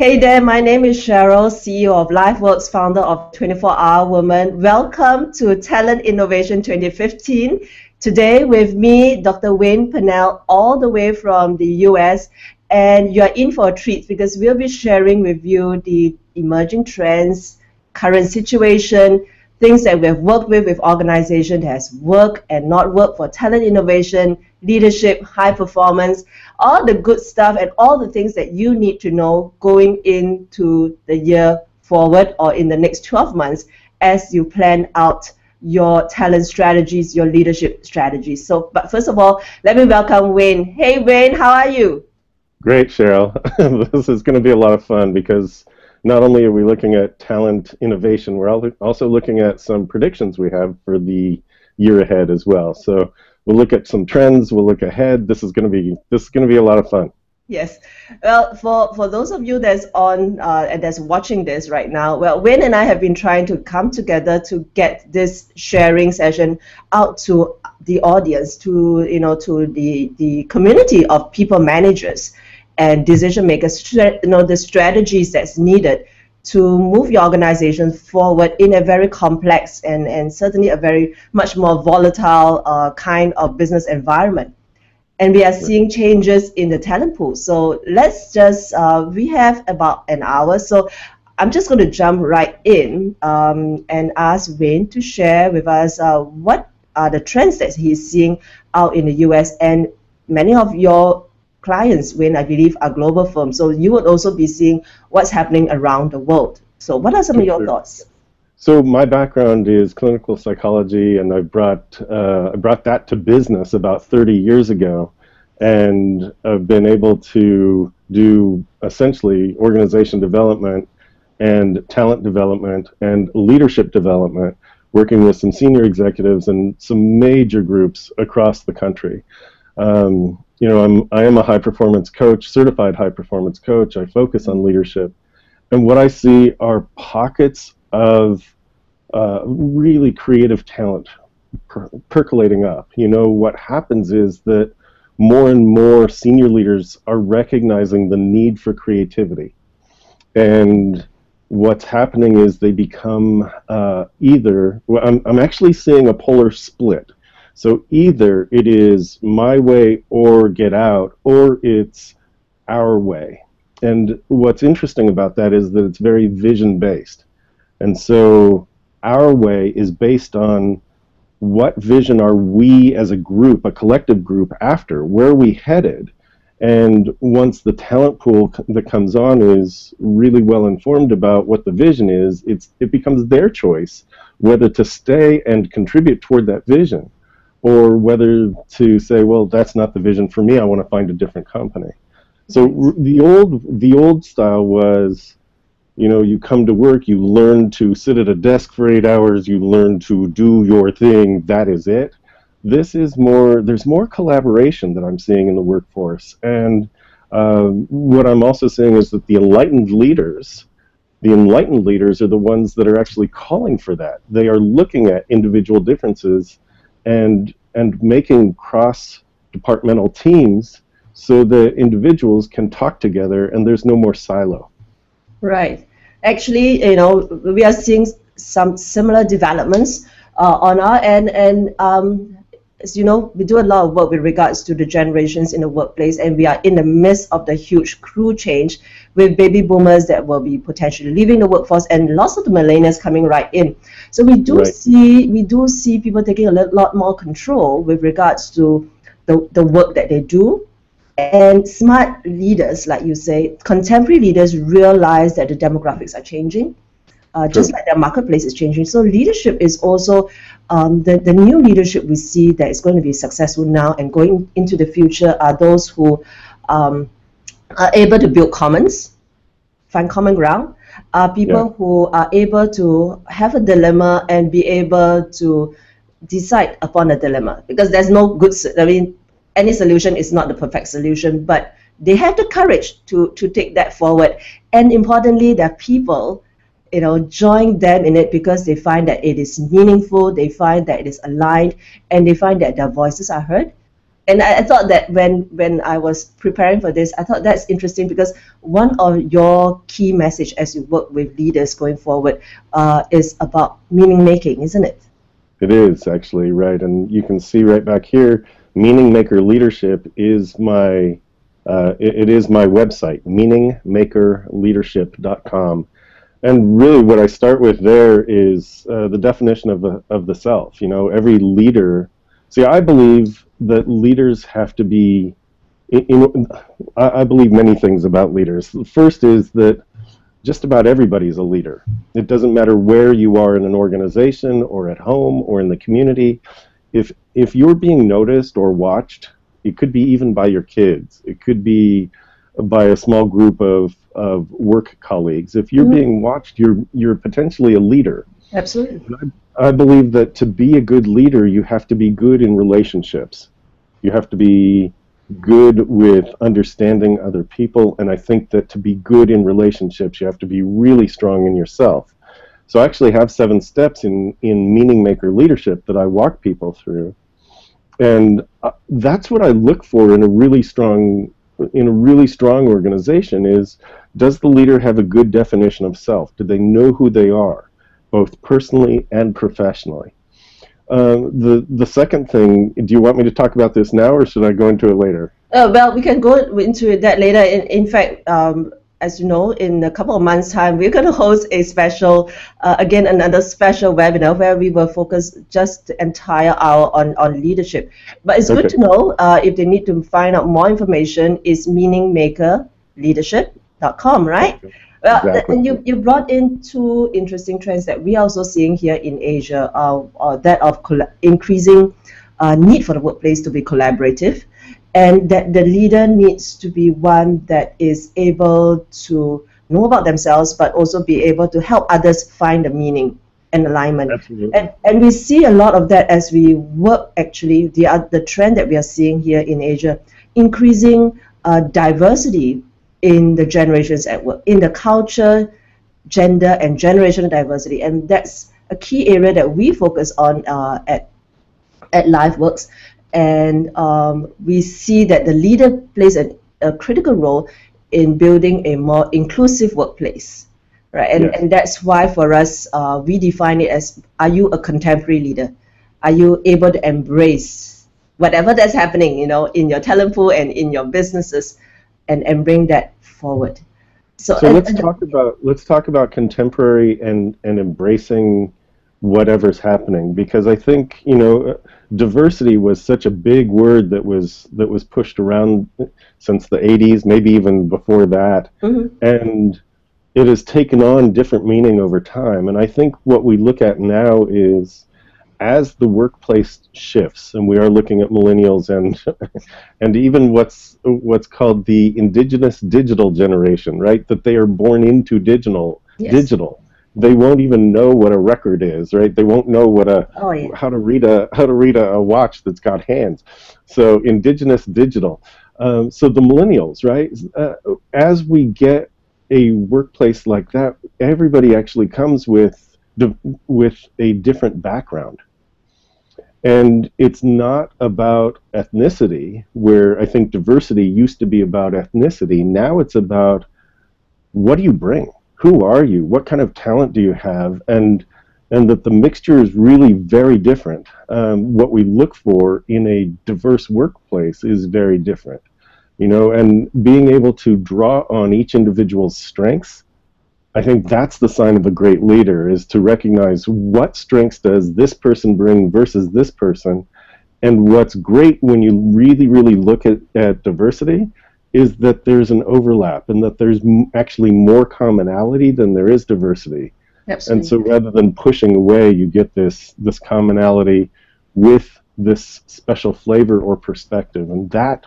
Hey there, my name is Cheryl, CEO of LifeWorkz, founder of 24 Hour Woman. Welcome to Talent Innovation 2015. Today with me, Dr. Wayne Pernell, all the way from the US, and you're in for a treat because we'll be sharing with you the emerging trends, current situation, things that we have worked with with organization that has worked and not worked for talent innovation, leadership, high performance, all the good stuff and all the things that you need to know going into the year forward or in the next 12 months as you plan out your talent strategies, your leadership strategies. So, but first of all, let me welcome Wayne. Hey, Wayne, how are you? Great, Cheryl. this is going to be a lot of fun because not only are we looking at talent innovation, we're also looking at some predictions we have for the year ahead as well. So we'll look at some trends. We'll look ahead. This is going to be this is going to be a lot of fun. Yes. Well, for, for those of you that's on uh, and that's watching this right now, well, Wayne and I have been trying to come together to get this sharing session out to the audience, to you know, to the the community of people managers and decision makers, you know, the strategies that's needed to move your organization forward in a very complex and, and certainly a very much more volatile uh, kind of business environment. And we are seeing changes in the talent pool. So let's just, uh, we have about an hour. So I'm just going to jump right in um, and ask Wayne to share with us uh, what are the trends that he's seeing out in the US and many of your clients when I believe are global firms. So you would also be seeing what's happening around the world. So what are some of your thoughts? So my background is clinical psychology, and I brought uh, I brought that to business about 30 years ago, and I've been able to do essentially organization development and talent development and leadership development, working with some senior executives and some major groups across the country. Um, you know, I'm I am a high performance coach, certified high performance coach. I focus on leadership, and what I see are pockets of uh, really creative talent per percolating up. You know, what happens is that more and more senior leaders are recognizing the need for creativity, and what's happening is they become uh, either. Well, I'm I'm actually seeing a polar split so either it is my way or get out, or it's our way. And what's interesting about that is that it's very vision based. And so our way is based on what vision are we as a group, a collective group, after? Where are we headed? And once the talent pool that comes on is really well informed about what the vision is, it's, it becomes their choice whether to stay and contribute toward that vision or whether to say, well, that's not the vision for me. I want to find a different company. So the old the old style was, you know, you come to work, you learn to sit at a desk for eight hours, you learn to do your thing. That is it. This is more. There's more collaboration that I'm seeing in the workforce, and um, what I'm also seeing is that the enlightened leaders the enlightened leaders are the ones that are actually calling for that. They are looking at individual differences and and making cross departmental teams so the individuals can talk together and there's no more silo. Right. Actually, you know, we are seeing some similar developments uh, on our end, and um, as you know, we do a lot of work with regards to the generations in the workplace, and we are in the midst of the huge crew change with baby boomers that will be potentially leaving the workforce and lots of the millennials coming right in. So we do right. see we do see people taking a lot more control with regards to the, the work that they do. And smart leaders, like you say, contemporary leaders realize that the demographics are changing uh, just like the marketplace is changing. So leadership is also um, the, the new leadership we see that is going to be successful now and going into the future are those who um, are able to build commons, find common ground, are people yeah. who are able to have a dilemma and be able to decide upon a dilemma because there's no good, I mean, any solution is not the perfect solution, but they have the courage to, to take that forward. And importantly, there are people you know, join them in it because they find that it is meaningful, they find that it is aligned, and they find that their voices are heard. and I, I, thought that when when I was preparing for this, I thought that's interesting because one of your key message as you work with leaders going forward uh, is about meaning making, isn't it? It is actually right, and you can see right back here, meaning maker leadership is my uh, it, it is my website, meaningmakerleadership.com. And really, what I start with there is uh, the definition of the of the self. You know, every leader. See, I believe that leaders have to be. In, I believe many things about leaders. The first is that just about everybody is a leader. It doesn't matter where you are in an organization or at home or in the community. If if you're being noticed or watched, it could be even by your kids. It could be by a small group of, of work colleagues. If you're mm-hmm. being watched, you're you're potentially a leader. Absolutely. I, I believe that to be a good leader, you have to be good in relationships. You have to be good with understanding other people, and I think that to be good in relationships, you have to be really strong in yourself. So I actually have seven steps in, in meaning maker leadership that I walk people through. And uh, that's what I look for in a really strong in a really strong organization is does the leader have a good definition of self? Do they know who they are, both personally and professionally? Um, the the second thing, do you want me to talk about this now, or should I go into it later? Uh, well, we can go into that later. In, in fact, um, as you know, in a couple of months' time, we're going to host a special, uh, again, another special webinar where we will focus just the entire hour on, on leadership. But it's okay. good to know uh, if they need to find out more information, is meaningmakerleadership.com, right? Well, exactly. and you, you brought in two interesting trends that we are also seeing here in Asia, uh, uh that of increasing uh, need for the workplace to be collaborative and that the leader needs to be one that is able to know about themselves but also be able to help others find the meaning and alignment. Absolutely. and and we see a lot of that as we work actually the uh, the trend that we are seeing here in Asia increasing uh, diversity in the generations at work in the culture gender and generational diversity. And that's a key area that we focus on uh, at at LifeWorkz and um, we see that the leader plays a, a, critical role in building a more inclusive workplace, right? And, yes. and that's why for us, uh, we define it as, are you a contemporary leader? Are you able to embrace whatever that's happening, you know, in your talent pool and in your businesses and, and bring that forward? So, so and, let's talk about let's talk about contemporary and, and embracing whatever's happening because I think you know diversity was such a big word that was that was pushed around since the 80s, maybe even before that, mm-hmm. and it has taken on different meaning over time. And I think what we look at now is as the workplace shifts, and we are looking at millennials and and even what's what's called the indigenous digital generation, right? That they are born into digital yes. digital they won't even know what a record is, right? They won't know what a oh, yeah. how to read a how to read a, a watch that's got hands. So indigenous digital. Um, so the millennials, right? Uh, as we get a workplace like that, everybody actually comes with with a different background. And it's not about ethnicity, where I think diversity used to be about ethnicity. Now it's about what do you bring? Who are you? What kind of talent do you have? And and that the mixture is really very different. Um, what we look for in a diverse workplace is very different. You know, and being able to draw on each individual's strengths, I think that's the sign of a great leader is to recognize what strengths does this person bring versus this person. And what's great when you really, really look at, at diversity is that there's an overlap and that there's m- actually more commonality than there is diversity. Absolutely. And so rather than pushing away, you get this this commonality with this special flavor or perspective, and that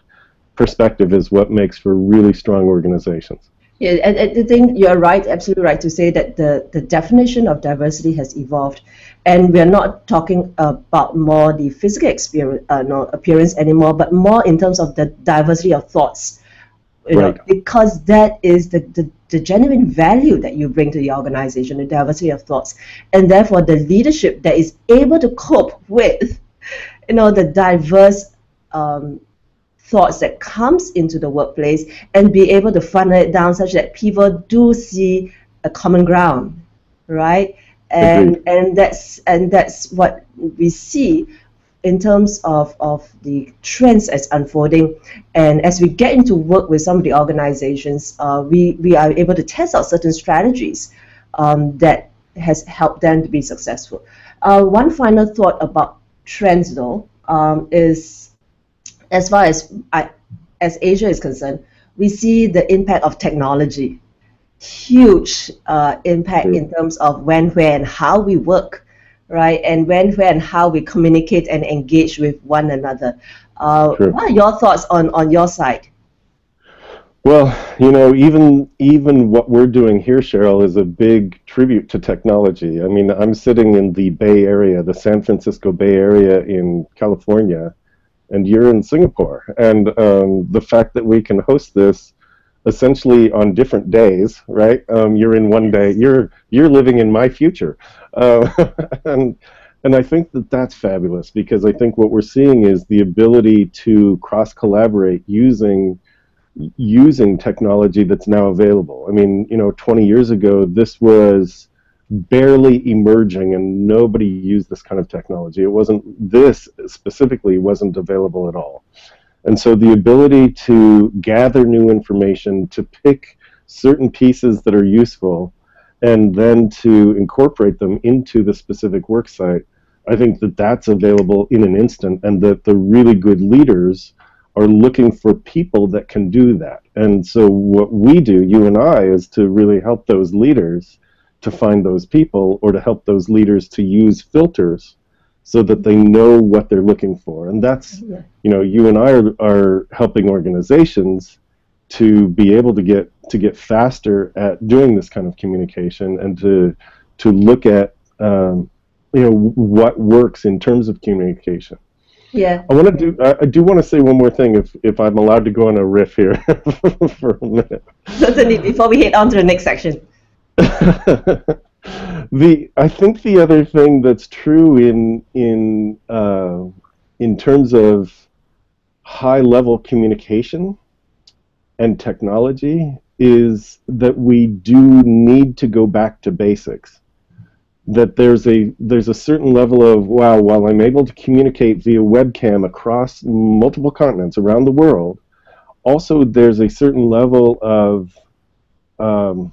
perspective is what makes for really strong organizations. Yeah, and, and the thing you're right, absolutely right to say that the, the definition of diversity has evolved, and we're not talking about more the physical experience, uh, no, appearance anymore, but more in terms of the diversity of thoughts you right. know, because that is the, the, the genuine value that you bring to the organization, the diversity of thoughts, and therefore the leadership that is able to cope with, you know, the diverse um, thoughts that comes into the workplace and be able to funnel it down such that people do see a common ground, right? And and that's and that's what we see in terms of, of the trends as unfolding. And as we get into work with some of the organizations, uh, we, we are able to test out certain strategies um, that has helped them to be successful. Uh, one final thought about trends, though, um, is as far as I, as Asia is concerned, we see the impact of technology, huge uh, impact in terms of when, where, and how we work right? And when, where, and how we communicate and engage with one another. Uh, what are your thoughts on, on your side? Well, you know, even even what we're doing here, Cheryl, is a big tribute to technology. I mean, I'm sitting in the Bay Area, the San Francisco Bay Area in California, and you're in Singapore. And um, the fact that we can host this essentially on different days, right? Um, you're in one day. You're you're living in my future, uh, and and I think that that's fabulous because I think what we're seeing is the ability to cross collaborate using using technology that's now available. I mean, you know, 20 years ago, this was barely emerging and nobody used this kind of technology. It wasn't this specifically wasn't available at all. And so the ability to gather new information, to pick certain pieces that are useful, and then to incorporate them into the specific worksite, I think that that's available in an instant, and that the really good leaders are looking for people that can do that. And so what we do, you and I, is to really help those leaders to find those people or to help those leaders to use filters so that they know what they're looking for. And that's, you know, you and I are, are helping organizations to be able to get to get faster at doing this kind of communication and to to look at um, you know what works in terms of communication. Yeah. I want to do. I, I do want to say one more thing, if if I'm allowed to go on a riff here for a minute. Certainly, before we head on to the next section. the I think the other thing that's true in in uh, in terms of high level communication and technology is that we do need to go back to basics. That there's a there's a certain level of wow, while I'm able to communicate via webcam across multiple continents around the world, also there's a certain level of um,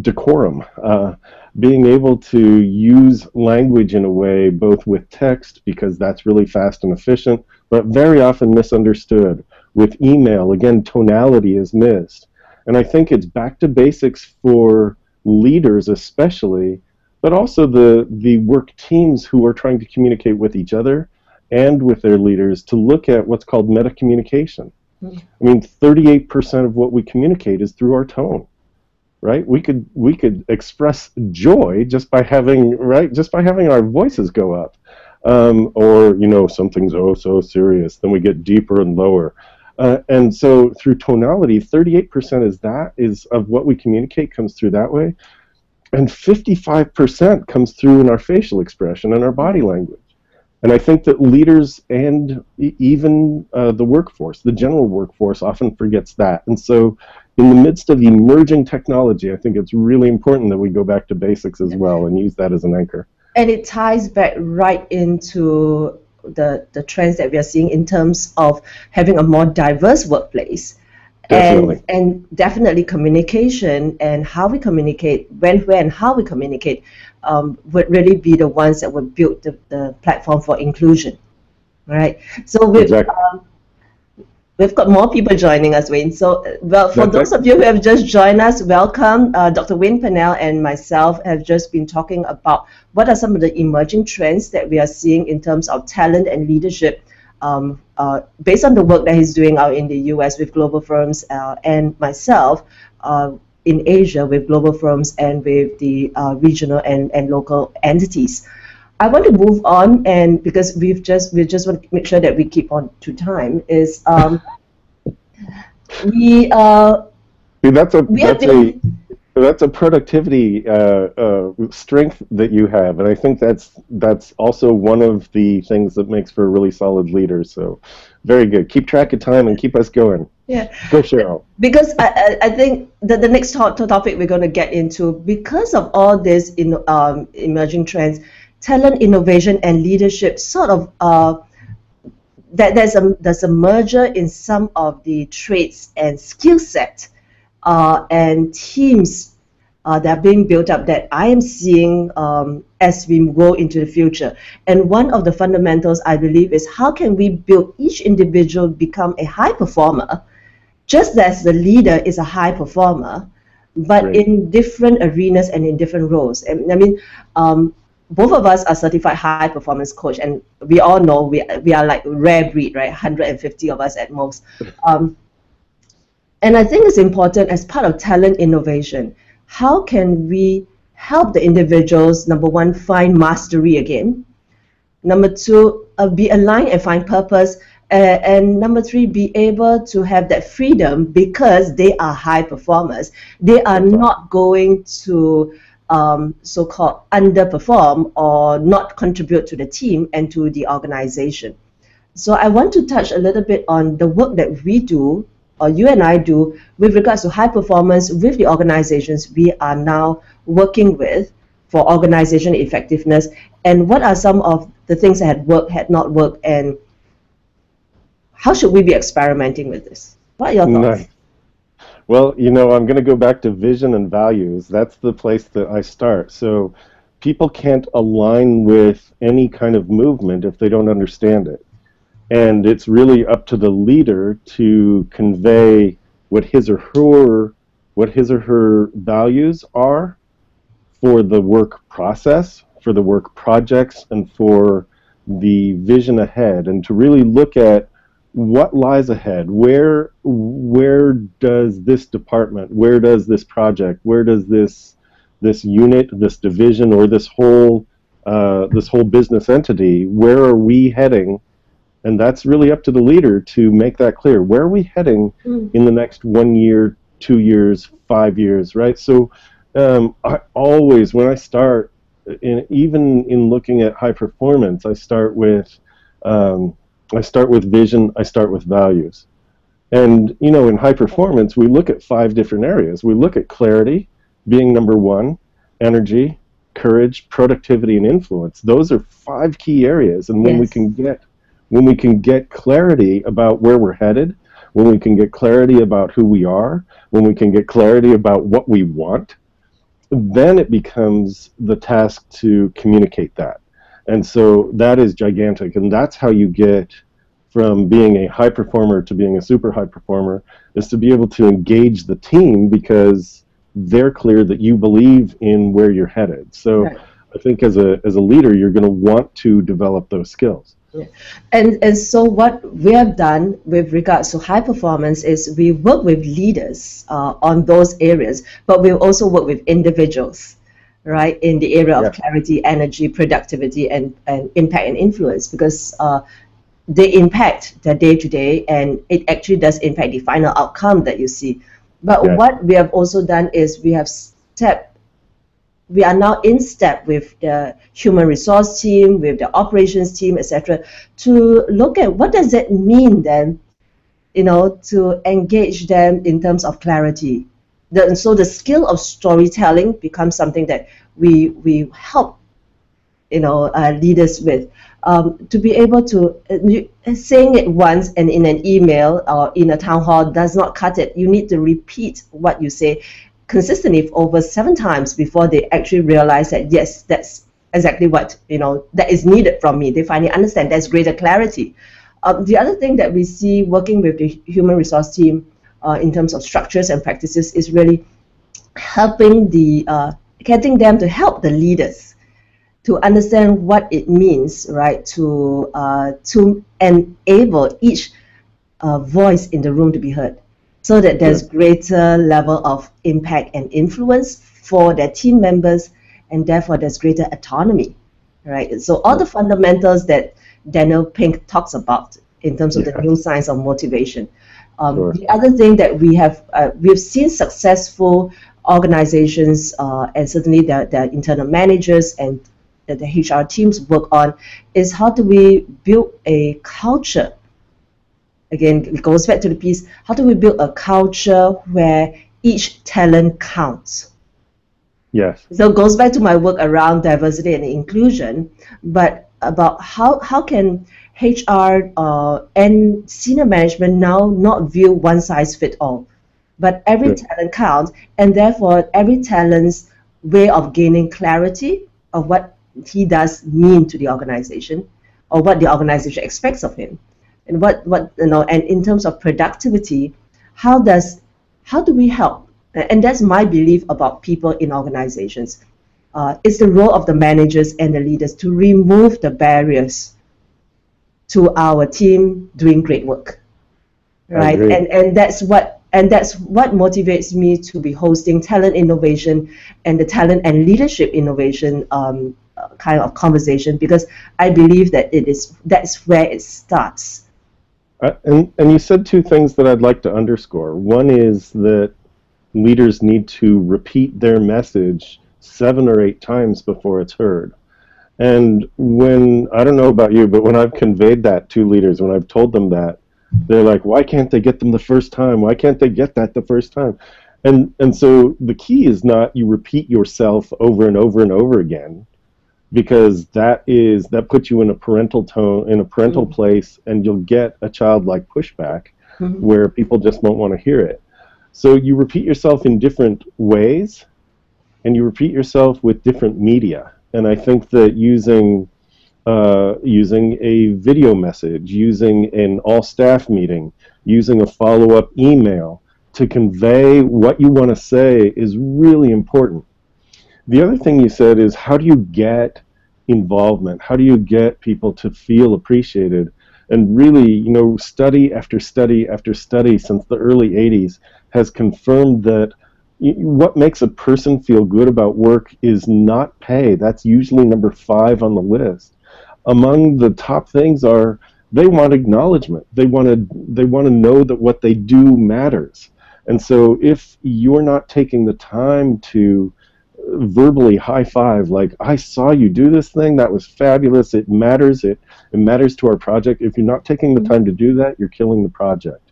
decorum, uh, being able to use language in a way both with text, because that's really fast and efficient, but very often misunderstood. With email, again, tonality is missed. And I think it's back to basics for leaders especially, but also the, the work teams who are trying to communicate with each other and with their leaders to look at what's called meta communication. I mean, 38% of what we communicate is through our tone right? We could we could express joy just by having right just by having our voices go up, um, or you know something's oh so serious. Then we get deeper and lower, uh, and so through tonality, 38% is that is of what we communicate comes through that way, and 55% comes through in our facial expression and our body language. And I think that leaders and even uh, the workforce, the general workforce, often forgets that. And so in the midst of emerging technology, I think it's really important that we go back to basics as well and use that as an anchor. And it ties back right into the, the trends that we are seeing in terms of having a more diverse workplace. Definitely. And, and definitely communication and how we communicate, when, where, and how we communicate um, would really be the ones that would build the, the platform for inclusion. Right? So with, exactly. um, We've got more people joining us, Wayne. So, uh, well, for those of you who have just joined us, welcome. Uh, Dr. Wayne Pernell and myself have just been talking about what are some of the emerging trends that we are seeing in terms of talent and leadership um, uh, based on the work that he's doing out in the US with global firms uh, and myself uh, in Asia with global firms and with the uh, regional and, and local entities. I want to move on, and because we've just we just want to make sure that we keep on to time. Is um, we uh, See, that's a that's a that's a productivity uh, uh, strength that you have, and I think that's that's also one of the things that makes for a really solid leader. So, very good. Keep track of time and keep us going. Yeah. Go, Cheryl. Because I, I think the, the next topic we're going to get into, because of all these in, um, emerging trends, talent, innovation, and leadership sort of uh, that there's a there's a merger in some of the traits and skill set uh, and teams uh, that are being built up that I am seeing um, as we go into the future. And one of the fundamentals I believe is how can we build each individual become a high performer, just as the leader is a high performer, but right. in different arenas and in different roles. And I mean, um, both of us are certified high performance coach, and we all know we, we are like rare breed, right? 150 of us at most. Um, and I think it's important as part of talent innovation. How can we help the individuals, number one, find mastery again? Number two, uh, be aligned and find purpose. Uh, and number three, be able to have that freedom because they are high performers. They are not going to um, so-called underperform or not contribute to the team and to the organization. So I want to touch a little bit on the work that we do or you and I do with regards to high performance with the organizations we are now working with for organization effectiveness and what are some of the things that had worked, had not worked, and how should we be experimenting with this? What are your thoughts? Well, you know, I'm going to go back to vision and values. That's the place that I start. So people can't align with any kind of movement if they don't understand it and it's really up to the leader to convey what his or her what his or her values are for the work process, for the work projects, and for the vision ahead, and to really look at what lies ahead. Where where does this department, where does this project, where does this this unit, this division, or this whole uh, this whole business entity, where are we heading? and that's really up to the leader to make that clear. Where are we heading mm. in the next one year, two years, five years, right? So um, I always, when I start, in, even in looking at high performance, I start with um, I start with vision. I start with values, and you know, in high performance, we look at five different areas. We look at clarity, being number one, energy, courage, productivity, and influence. Those are five key areas, and when yes. we can get when we can get clarity about where we're headed, when we can get clarity about who we are, when we can get clarity about what we want, then it becomes the task to communicate that. And so that is gigantic. And that's how you get from being a high performer to being a super high performer is to be able to engage the team because they're clear that you believe in where you're headed. So right. I think as a, as a leader, you're going to want to develop those skills. Yeah. And, and so what we have done with regards to high performance is we work with leaders uh, on those areas, but we also work with individuals, right, in the area of yeah. clarity, energy, productivity, and, and impact and influence because uh, they impact the day to day and it actually does impact the final outcome that you see. But yeah. what we have also done is we have stepped we are now in step with the human resource team, with the operations team, etc., to look at what does it mean then, you know, to engage them in terms of clarity. The, so the skill of storytelling becomes something that we we help, you know, uh, leaders with. Um, to be able to uh, saying it once and in an email or in a town hall does not cut it. You need to repeat what you say consistently over seven times before they actually realize that yes, that's exactly what you know that is needed from me. They finally understand there's greater clarity. Um, the other thing that we see working with the human resource team uh, in terms of structures and practices is really helping the uh, getting them to help the leaders to understand what it means, right, to uh, to enable each uh, voice in the room to be heard so that there's greater level of impact and influence for their team members and therefore there's greater autonomy right? So all the fundamentals that daniel pink talks about in terms of yeah. the new science of motivation um, sure. the other thing that we have uh, we've seen successful organizations uh, and certainly their, their internal managers and the, the HR teams work on is how do we build a culture again, it goes back to the piece, how do we build a culture where each talent counts? Yes. So it goes back to my work around diversity and inclusion, but about how, how can HR uh, and senior management now not view one size fit all, but every talent counts, and therefore every talent's way of gaining clarity of what he does mean to the organization or what the organization expects of him. And what what you know and in terms of productivity how does how do we help? And that's my belief about people in organizations. Uh, it's the role of the managers and the leaders to remove the barriers to our team doing great work right and and that's what and that's what motivates me to be hosting talent innovation and the talent and leadership innovation um, kind of conversation because I believe that it is that's where it starts uh, and, and you said two things that I'd like to underscore. One is that leaders need to repeat their message seven or eight times before it's heard. And when, I don't know about you, but when I've conveyed that to leaders, when I've told them that, they're like, why can't they get them the first time? Why can't they get that the first time? And, and so the key is not you repeat yourself over and over and over again because that is that puts you in a parental tone in a parental mm-hmm. place and you'll get a childlike pushback mm-hmm. where people just won't want to hear it so you repeat yourself in different ways and you repeat yourself with different media and i think that using uh, using a video message using an all staff meeting using a follow-up email to convey what you want to say is really important the other thing you said is how do you get involvement? How do you get people to feel appreciated? And really, you know, study after study after study since the early 80s has confirmed that what makes a person feel good about work is not pay. That's usually number five on the list. Among the top things are they want acknowledgement. They want to they want to know that what they do matters. And so if you're not taking the time to verbally high five like i saw you do this thing that was fabulous it matters it, it matters to our project if you're not taking the mm-hmm. time to do that you're killing the project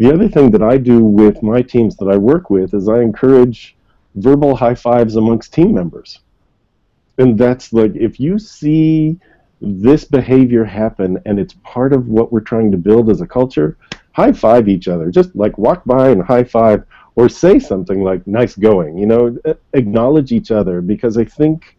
the other thing that i do with my teams that i work with is i encourage verbal high fives amongst team members. And that's like if you see this behavior happen and it's part of what we're trying to build as a culture high five each other. Just like walk by and high five or say something like nice going you know? Acknowledge each other because i think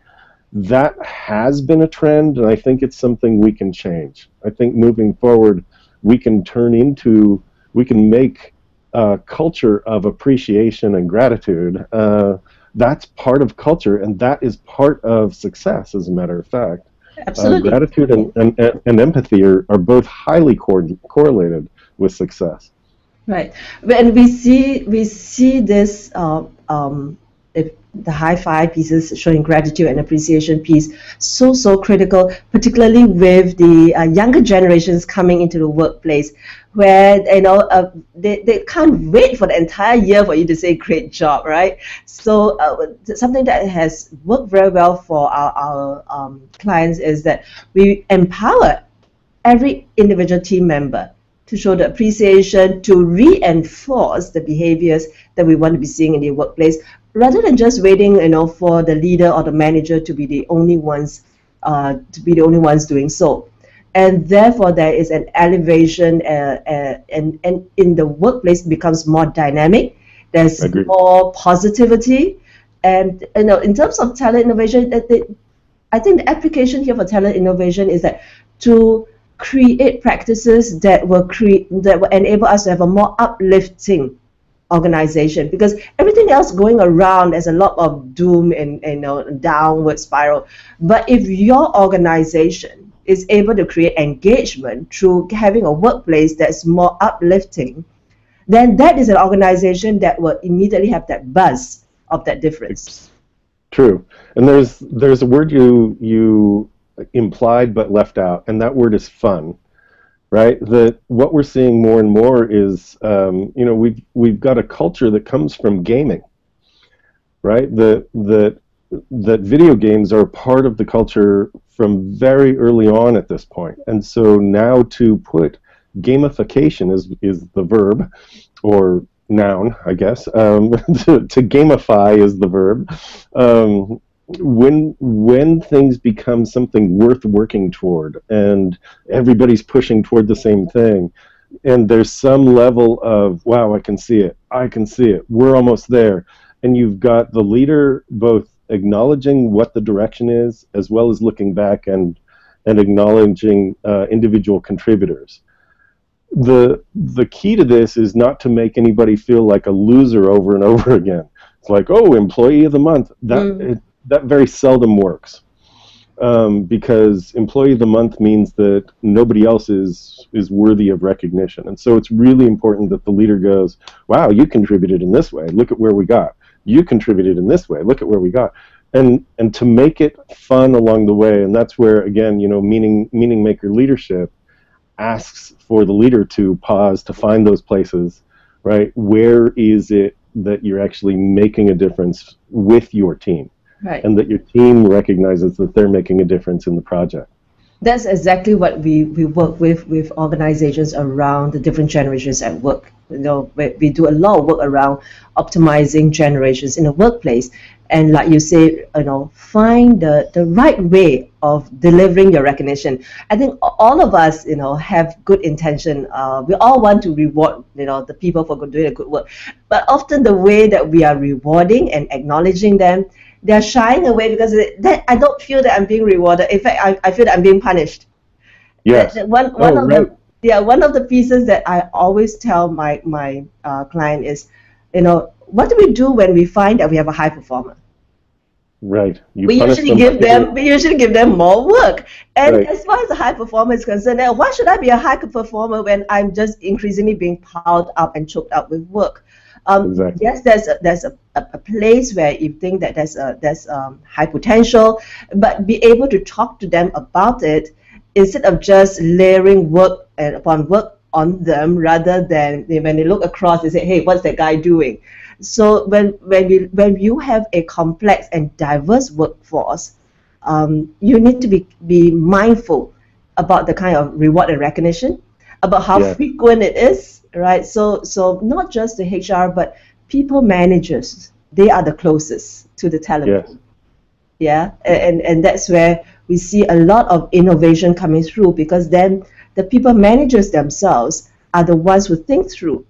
that has been a trend and i think it's something we can change. I think moving forward we can turn into we can make a culture of appreciation and gratitude uh, that's part of culture and that is part of success as a matter of fact. Absolutely. Uh, gratitude and, and, and empathy are, are both highly correlated with success. Right, and we see we see this uh, um, the high five pieces showing gratitude and appreciation piece so so critical, particularly with the uh, younger generations coming into the workplace, where you know uh, they, they can't wait for the entire year for you to say great job, right? So uh, something that has worked very well for our, our um, clients is that we empower every individual team member to show the appreciation, to reinforce the behaviors that we want to be seeing in the workplace, rather than just waiting, you know, for the leader or the manager to be the only ones, uh, to be the only ones doing so. And therefore, there is an elevation, uh, uh, and and in the workplace becomes more dynamic. There's more positivity, and you know, in terms of talent innovation, I think the application here for talent innovation is that to create practices that will create that will enable us to have a more uplifting organization. Because everything else going around is a lot of doom and, and you know downward spiral. But if your organization is able to create engagement through having a workplace that's more uplifting then that is an organization that will immediately have that buzz of that difference true and there's there's a word you you implied but left out, and that word is fun, right? That what we're seeing more and more is, um, you know, we've we've got a culture that comes from gaming, right? That that that video games are part of the culture from very early on at this point. and so now to put gamification is is the verb, or noun, I guess. Um, to, to, gamify is the verb. Um, when when things become something worth working toward, and everybody's pushing toward the same thing, and there's some level of wow, I can see it, I can see it, we're almost there, and you've got the leader both acknowledging what the direction is as well as looking back and and acknowledging uh, individual contributors the the key to this is not to make anybody feel like a loser over and over again. It's like, oh, employee of the month. That mm. it, that very seldom works um, because employee of the month means that nobody else is is worthy of recognition, and so it's really important that the leader goes, wow, you contributed in this way. Look at where we got. You contributed in this way. Look at where we got. And and to make it fun along the way, and that's where again, you know, meaning meaning maker leadership asks for the leader to pause to find those places, right? Where is it that you're actually making a difference with your team? Right. And that your team recognizes that they're making a difference in the project. That's exactly what we, we work with with organizations around the different generations at work. You know, we, we do a lot of work around optimizing generations in the workplace and like you say, you know, find the, the right way of delivering your recognition. I think all of us, you know, have good intention. Uh, we all want to reward, you know, the people for doing a good work. But often the way that we are rewarding and acknowledging them, they're shying away because that I don't feel that I'm being rewarded. In fact, I, I feel that I'm being punished. Yes. That, one one oh, of right. the yeah one of the pieces that I always tell my my uh, client is, you know, what do we do when we find that we have a high performer? Right. You we usually them give them we usually give them more work. And right. as far as a high performer is concerned, why should I be a high performer when I'm just increasingly being piled up and choked up with work? Um, exactly. Yes, there's a, there's a, a, place where you think that there's a, there's um, high potential, but be able to talk to them about it instead of just layering work and upon work on them, rather than when they look across, they say, "Hey, what's that guy doing?" So when when we when you have a complex and diverse workforce, um, you need to be be mindful about the kind of reward and recognition, about how yeah. frequent it is, right? So so not just the HR, but people managers, they are the closest to the talent. Yes. Yeah, and and that's where we see a lot of innovation coming through because then the people managers themselves are the ones who think through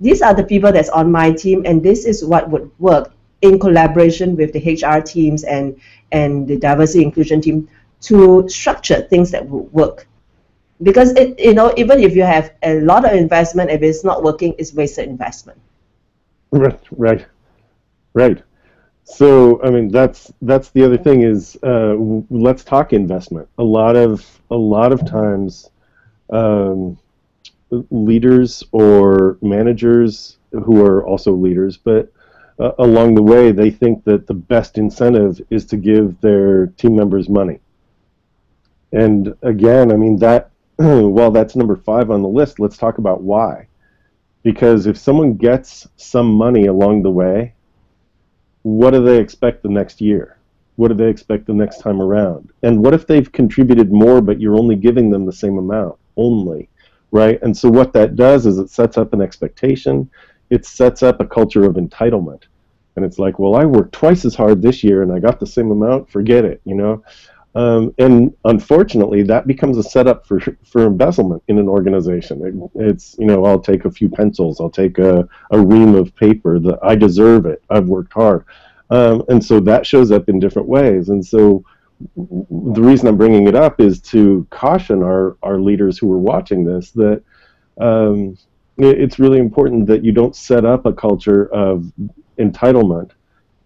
these are the people that's on my team, and this is what would work in collaboration with the HR teams and, and the diversity inclusion team to structure things that would work. Because it, you know, even if you have a lot of investment, if it's not working, it's wasted investment. Right, right, right. So, I mean, that's that's the other thing is uh, let's talk investment. A lot of a lot of times, um, leaders or managers who are also leaders, but uh, along the way, they think that the best incentive is to give their team members money. And again, I mean, that, while that's number five on the list, let's talk about why. Because if someone gets some money along the way, what do they expect the next year? What do they expect the next time around? And what if they've contributed more, but you're only giving them the same amount? Only right? And so what that does is it sets up an expectation. It sets up a culture of entitlement. And it's like, well, I worked twice as hard this year and I got the same amount. Forget it, you know. Um, and unfortunately, that becomes a setup for for embezzlement in an organization. It, it's you know, I'll take a few pencils, I'll take a, a ream of paper. That I deserve it. I've worked hard, um, and so that shows up in different ways. And so the reason I'm bringing it up is to caution our, our leaders who are watching this that um, it's really important that you don't set up a culture of entitlement.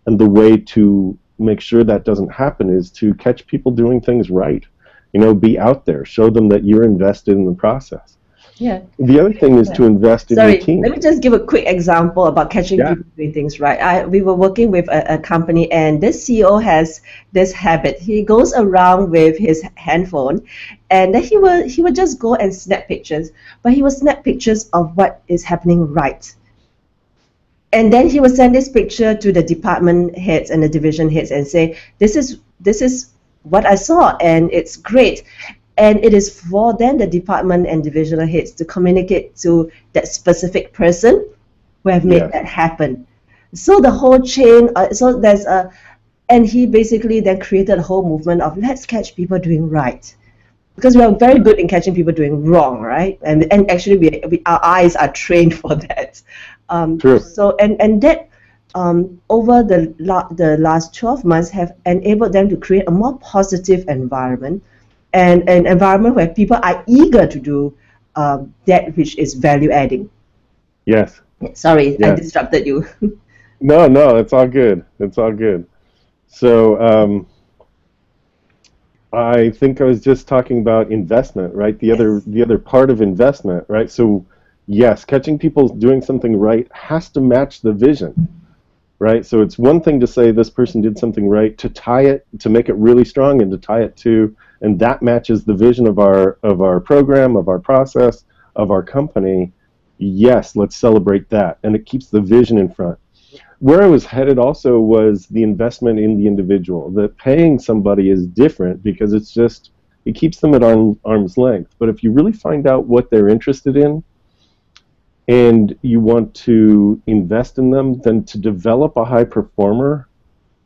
And the way to make sure that doesn't happen is to catch people doing things right. You know, be out there, show them that you're invested in the process. Yeah. The other thing is to invest in Sorry, your team. Let me just give a quick example about catching yeah. people doing things right. I, we were working with a, a, company, and this CEO has this habit. He goes around with his handphone, and then he will he will just go and snap pictures. But he will snap pictures of what is happening right. And then he would send this picture to the department heads and the division heads and say, "This is this is what I saw, and it's great." And it is for then the department and divisional heads to communicate to that specific person who have made that happen. So the whole chain. Uh, so there's a, and he basically then created a whole movement of let's catch people doing right because we are very good in catching people doing wrong, right? And and actually, we, we our eyes are trained for that. Um, True. So and and that um, over the la- the last 12 months have enabled them to create a more positive environment and an environment where people are eager to do um, that which is value adding. Yes. Sorry, yes. I disrupted you. no, no, it's all good. It's all good. So. Um, I think I was just talking about investment, right? The yes. other the other part of investment, right? So yes, catching people doing something right has to match the vision. Right? So it's one thing to say this person did something right, to tie it to make it really strong and to tie it to and that matches the vision of our of our program, of our process, of our company. Yes, let's celebrate that. And it keeps the vision in front where I was headed also was the investment in the individual. That paying somebody is different because it's just it keeps them at arm, arm's length. But if you really find out what they're interested in and you want to invest in them, then to develop a high performer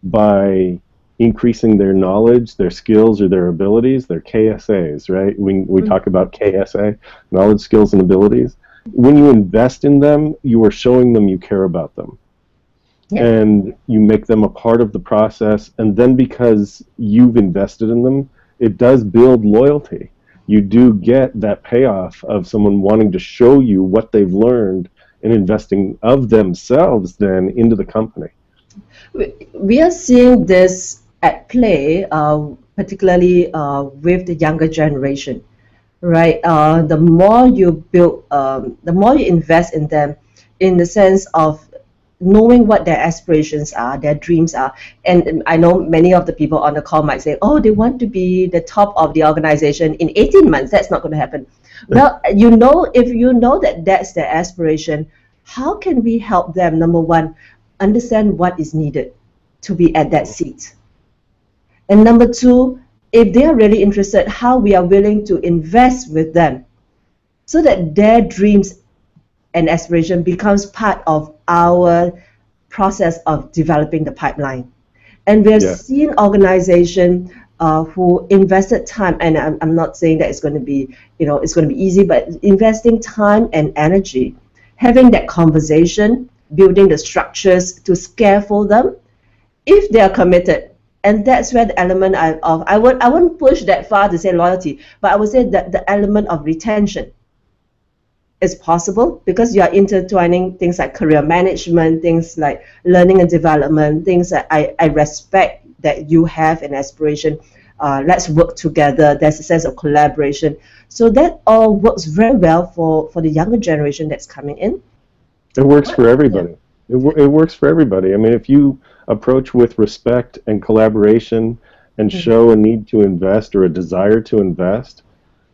by increasing their knowledge, their skills, or their abilities, their KSAs, right? We, we mm-hmm. talk about KSA, knowledge, skills, and abilities. When you invest in them, you are showing them you care about them yeah. and you make them a part of the process and then because you've invested in them it does build loyalty you do get that payoff of someone wanting to show you what they've learned and investing of themselves then into the company. We are seeing this at play uh, particularly uh, with the younger generation right? Uh, the more you build um, the more you invest in them in the sense of knowing what their aspirations are, their dreams are. And um, I know many of the people on the call might say, oh, they want to be the top of the organization in 18 months. That's not going to happen. Well, you know, if you know that that's their aspiration, how can we help them, number one, understand what is needed to be at that seat? And number two, if they are really interested, how we are willing to invest with them so that their dreams and aspiration becomes part of our process of developing the pipeline. And we have yeah. seen organizations uh, who invested time, and I'm, I'm not saying that it's going to be, you know, it's going to be easy, but investing time and energy, having that conversation, building the structures to scaffold them, if they are committed. And that's where the element of I would I wouldn't push that far to say loyalty, but I would say that the element of retention is possible because you are intertwining things like career management, things like learning and development, things that I, I respect that you have an aspiration. Uh, let's work together. There's a sense of collaboration. So that all works very well for, for the younger generation that's coming in. It works for everybody. It, it works for everybody. I mean, if you approach with respect and collaboration and mm-hmm. show a need to invest or a desire to invest,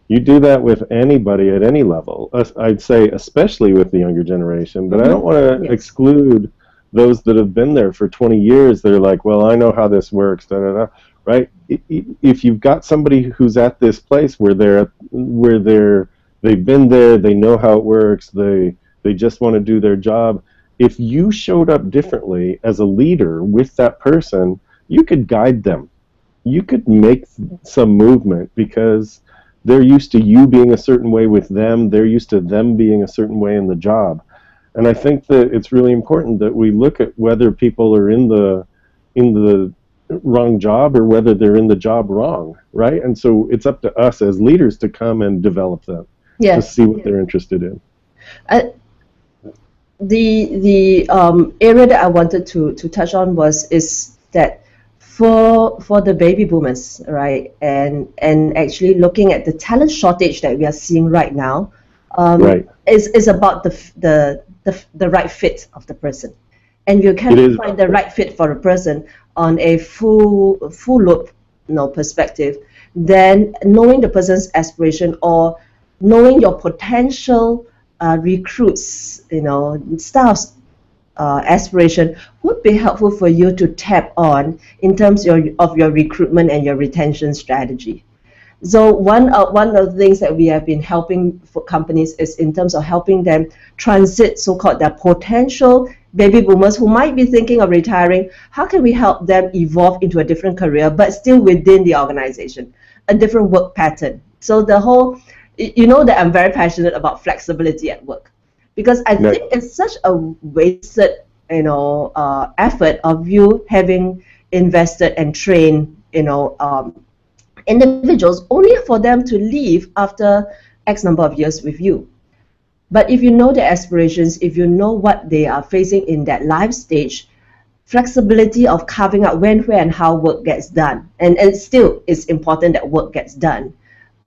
you do that with anybody at any level. I'd say especially with the younger generation, but mm-hmm. I don't want to yes. exclude those that have been there for 20 years. They're like, well, I know how this works. Da, da, da. Right? If you've got somebody who's at this place where they're where they're they've been there, they know how it works, they they just want to do their job. If you showed up differently as a leader with that person, you could guide them. You could make some movement because they're used to you being a certain way with them. They're used to them being a certain way in the job. And I think that it's really important that we look at whether people are in the in the wrong job or whether they're in the job wrong, right? And so it's up to us as leaders to come and develop them yes. to see what they're interested in. Uh, the the um, area that I wanted to, to touch on was is that for for the baby boomers, right, and and actually looking at the talent shortage that we are seeing right now, um, right. is is about the, the the the right fit of the person, and you can find the right fit for a person on a full full loop, you know, perspective. Then knowing the person's aspiration or knowing your potential uh, recruits, you know, staffs uh, aspiration would be helpful for you to tap on in terms of your, of your recruitment and your retention strategy. So one of, one of the things that we have been helping for companies is in terms of helping them transit so-called their potential baby boomers who might be thinking of retiring. How can we help them evolve into a different career but still within the organization, a different work pattern? So the whole, you know that I'm very passionate about flexibility at work because I think it's such a wasted, you know, uh, effort of you having invested and trained, you know, um, individuals only for them to leave after X number of years with you. But if you know their aspirations, if you know what they are facing in that life stage, flexibility of carving out when, where, and how work gets done, and, and still it's important that work gets done,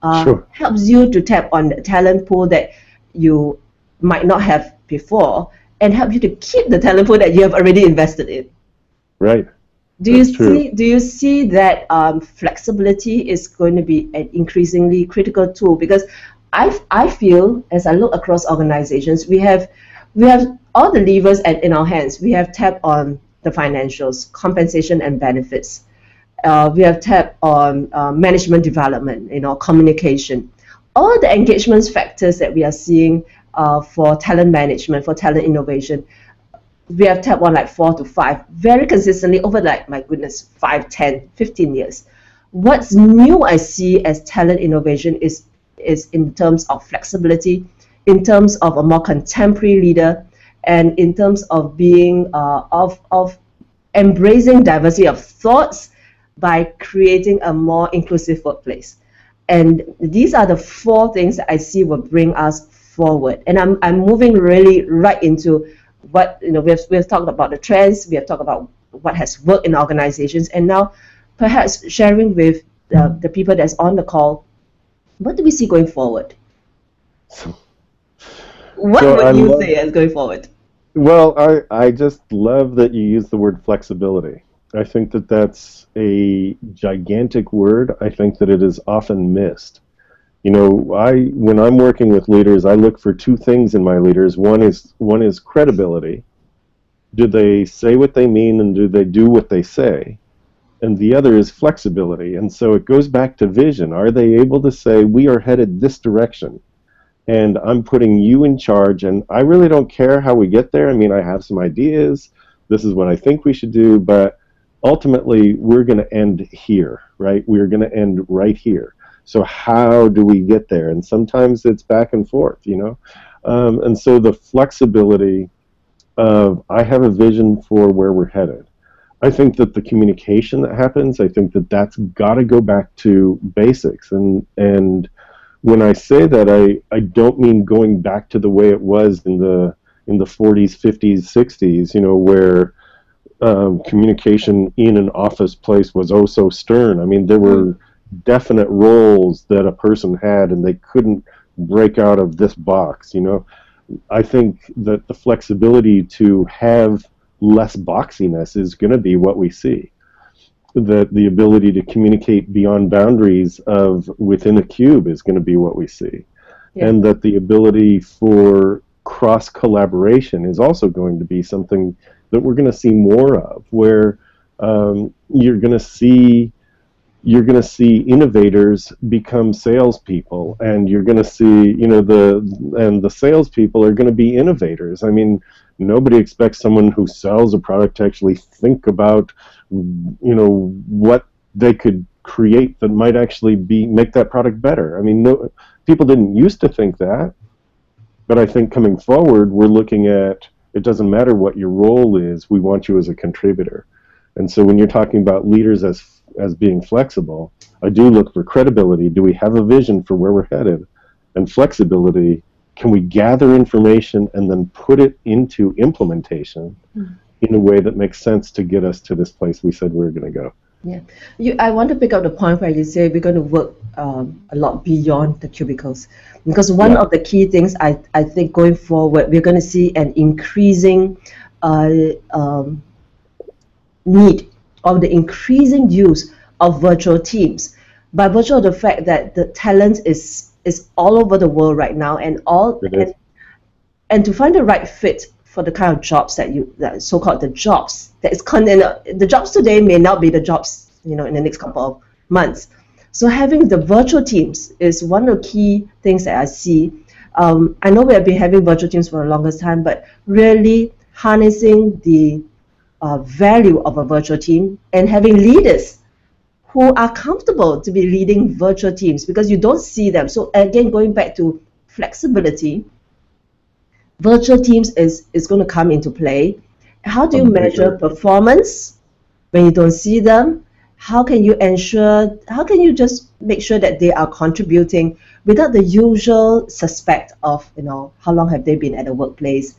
uh, sure. helps you to tap on the talent pool that you might not have before, and help you to keep the talent pool that you have already invested in. Right. Do That's you true. see? Do you see that um, flexibility is going to be an increasingly critical tool? Because I, I feel as I look across organizations, we have we have all the levers at, in our hands. We have tapped on the financials, compensation and benefits. Uh, we have tapped on uh, management development, you know, communication. All the engagement factors that we are seeing uh, for talent management, for talent innovation, we have tapped on like four to five very consistently over like, my goodness, five, 10, 15 years. What's new I see as talent innovation is is in terms of flexibility, in terms of a more contemporary leader, and in terms of being uh, of of embracing diversity of thoughts by creating a more inclusive workplace. And these are the four things that I see will bring us forward. And I'm, I'm moving really right into what, you know, we've, we've talked about the trends, we have talked about what has worked in organizations, and now perhaps sharing with the, the people that's on the call what do we see going forward? what so would I you love, say as going forward? Well, I, I just love that you use the word flexibility. I think that that's a gigantic word. I think that it is often missed. You know, I when I'm working with leaders, I look for two things in my leaders. One is one is credibility. Do they say what they mean and do they do what they say? and the other is flexibility. And so it goes back to vision. Are they able to say, we are headed this direction, and I'm putting you in charge, and I really don't care how we get there. I mean, I have some ideas. This is what I think we should do, but ultimately, we're going to end here, right? We're going to end right here. So how do we get there? And sometimes it's back and forth, you know? Um, and so the flexibility of I have a vision for where we're headed I think that the communication that happens, I think that that's got to go back to basics. And and when I say that, I, I don't mean going back to the way it was in the in the 40s, 50s, 60s, you know, where um, communication in an office place was oh so stern. I mean, there were definite roles that a person had, and they couldn't break out of this box. You know, I think that the flexibility to have less boxiness is going to be what we see. That the ability to communicate beyond boundaries of within a cube is going to be what we see. Yeah. And that the ability for cross collaboration is also going to be something that we're going to see more of, where um, you're going to see you're going to see innovators become salespeople, and you're going to see, you know, the and the salespeople are going to be innovators. I mean, nobody expects someone who sells a product to actually think about, you know, what they could create that might actually be make that product better. I mean, no, people didn't used to think that, but I think coming forward, we're looking at it doesn't matter what your role is. We want you as a contributor. And so when you're talking about leaders as as being flexible, I do look for credibility. Do we have a vision for where we're headed? And flexibility can we gather information and then put it into implementation mm. in a way that makes sense to get us to this place we said we were going to go? Yeah, you, I want to pick up the point where you say we're going to work um, a lot beyond the cubicles, because one yeah. of the key things I, I think going forward we're going to see an increasing uh, um, need of the increasing use of virtual teams by virtue of the fact that the talent is is all over the world right now, and all and, and to find the right fit for the kind of jobs that you, that so-called the jobs that is con- the jobs today may not be the jobs you know in the next couple of months. So having the virtual teams is one of the key things that I see. Um, I know we have been having virtual teams for the longest time, but really harnessing the uh, value of a virtual team and having leaders who are comfortable to be leading virtual teams because you don't see them. So again, going back to flexibility, virtual teams is, is going to come into play. How do you measure performance when you don't see them? How can you ensure, how can you just make sure that they are contributing without the usual suspect of, you know, how long have they been at the workplace?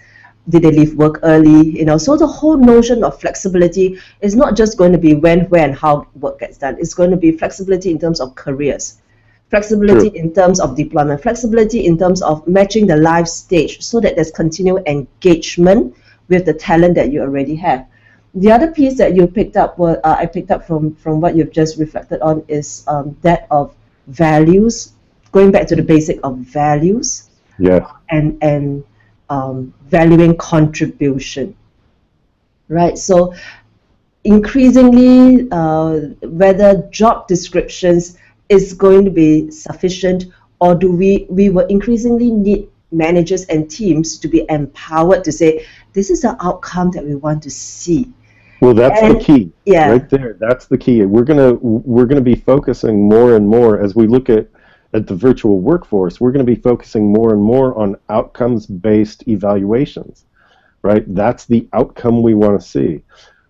Did they leave work early? You know, so the whole notion of flexibility is not just going to be when, where, and how work gets done. It's going to be flexibility in terms of careers flexibility True. in terms of deployment, flexibility in terms of matching the live stage so that there's continued engagement with the talent that you already have. The other piece that you picked up, were, uh, I picked up from, from what you've just reflected on, is um, that of values, going back to the basic of values. Yeah. And, and um, valuing contribution. Right? So increasingly, uh, whether job descriptions is going to be sufficient or do we we will increasingly need managers and teams to be empowered to say this is the outcome that we want to see well that's and, the key yeah. right there that's the key we're going to we're going to be focusing more and more as we look at at the virtual workforce we're going to be focusing more and more on outcomes based evaluations right that's the outcome we want to see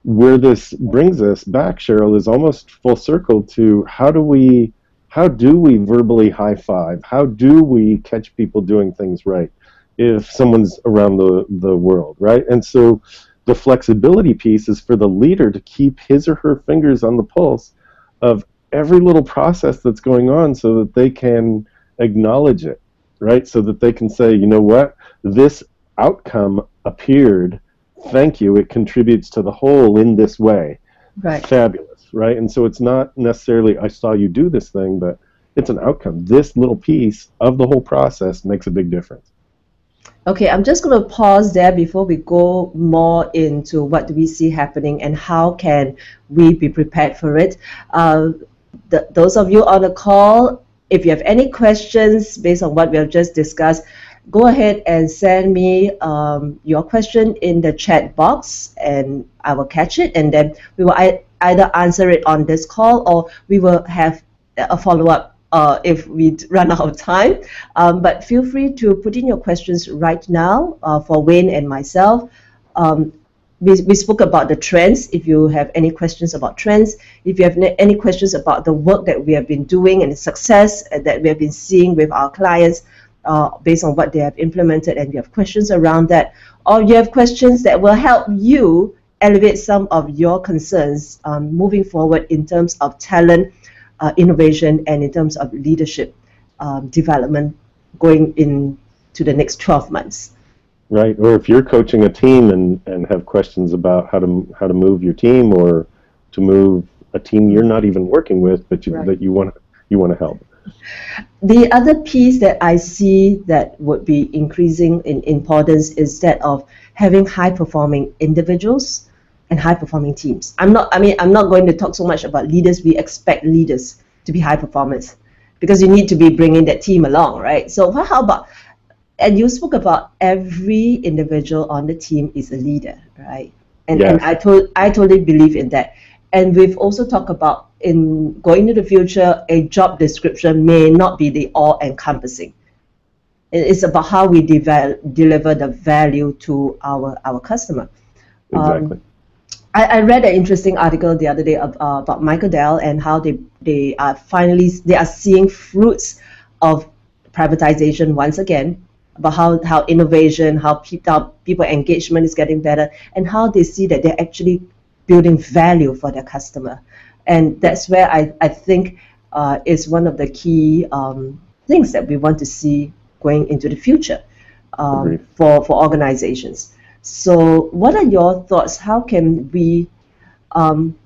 where this brings us back cheryl is almost full circle to how do we how do we verbally high five? How do we catch people doing things right if someone's around the, the world, right? And so the flexibility piece is for the leader to keep his or her fingers on the pulse of every little process that's going on so that they can acknowledge it, right? So that they can say, you know what, this outcome appeared, thank you, it contributes to the whole in this way. Right. Fabulous right? And so it's not necessarily I saw you do this thing, but it's an outcome. This little piece of the whole process makes a big difference. Okay, I'm just going to pause there before we go more into what do we see happening and how can we be prepared for it. Uh, the, those of you on the call, if you have any questions based on what we have just discussed, go ahead and send me um, your question in the chat box and I will catch it and then we will either answer it on this call or we will have a follow-up uh, if we run out of time. Um, but feel free to put in your questions right now uh, for Wayne and myself. Um, we, we spoke about the trends. If you have any questions about trends, if you have any questions about the work that we have been doing and the success that we have been seeing with our clients uh, based on what they have implemented, and you have questions around that, or you have questions that will help you elevate some of your concerns um, moving forward in terms of talent, uh, innovation, and in terms of leadership um, development going into the next 12 months. Right, or if you're coaching a team and, and have questions about how to how to move your team or to move a team you're not even working with, but you, right. that you want you want to help. The other piece that I see that would be increasing in importance is that of having high performing individuals and high performing teams. I'm not I mean I'm not going to talk so much about leaders. We expect leaders to be high performers because you need to be bringing that team along, right? So how about and you spoke about every individual on the team is a leader, right? And, yes. and I told I totally believe in that. And we've also talked about in going to the future, a job description may not be the all encompassing. It's about how we develop, deliver the value to our, our customer. Exactly. Um, I, I read an interesting article the other day of, uh, about Michael Dell and how they they are finally they are seeing fruits of privatization once again about how, how innovation, how people people engagement is getting better, and how they see that they're actually building value for their customer, and that's where I I think uh, is one of the key um, things that we want to see going into the future um, for for organizations. So, what are your thoughts? How can we, um,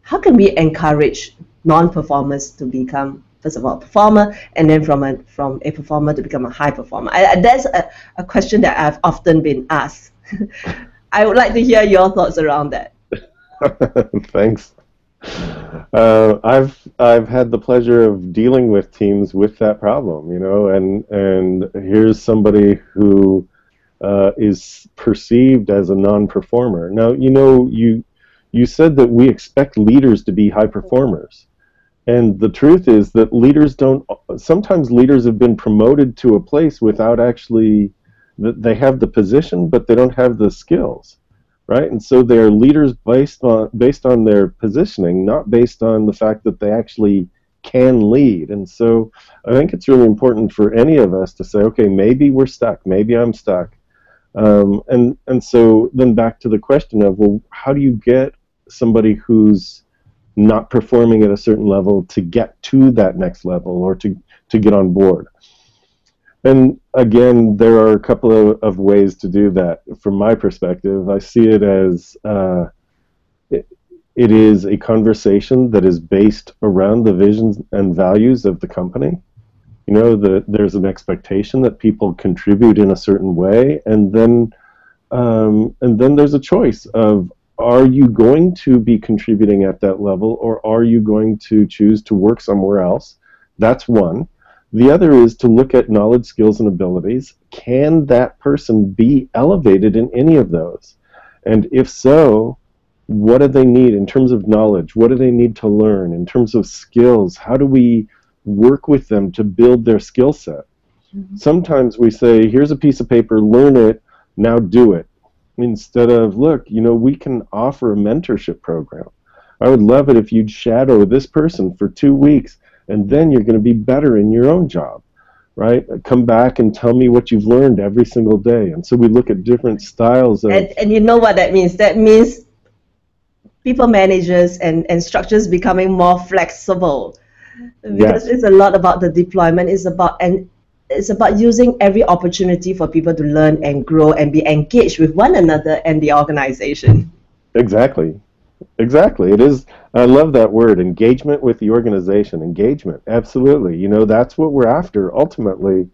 how can we encourage non-performers to become first of all a performer, and then from a from a performer to become a high performer? I, that's a, a question that I've often been asked. I would like to hear your thoughts around that. Thanks. Uh, I've I've had the pleasure of dealing with teams with that problem, you know, and and here's somebody who uh, is perceived as a non-performer. Now, you know, you you said that we expect leaders to be high performers, and the truth is that leaders don't. Sometimes leaders have been promoted to a place without actually they have the position, but they don't have the skills right? And so they're leaders based on based on their positioning, not based on the fact that they actually can lead. And so I think it's really important for any of us to say, okay, maybe we're stuck, maybe I'm stuck. Um, and and so then back to the question of well, how do you get somebody who's not performing at a certain level to get to that next level or to to get on board? And again, there are a couple of, of, ways to do that. From my perspective, I see it as uh, it, it is a conversation that is based around the visions and values of the company. You know, that there's an expectation that people contribute in a certain way, and then um, and then there's a choice of are you going to be contributing at that level, or are you going to choose to work somewhere else? That's one. The other is to look at knowledge, skills, and abilities. Can that person be elevated in any of those? And if so, what do they need in terms of knowledge? What do they need to learn in terms of skills? How do we work with them to build their skill set? Mm-hmm. Sometimes we say, here's a piece of paper, learn it, now do it. Instead of, look, you know, we can offer a mentorship program. I would love it if you'd shadow this person for two weeks and then you're going to be better in your own job right? Come back and tell me what you've learned every single day. And so we look at different styles of and, and you know what that means? That means people managers and, and structures becoming more flexible. Because yes. it's a lot about the deployment. It's about and it's about using every opportunity for people to learn and grow and be engaged with one another and the organization exactly Exactly. It is. I love that word, engagement with the organization. Engagement. Absolutely. You know, that's what we're after. Ultimately,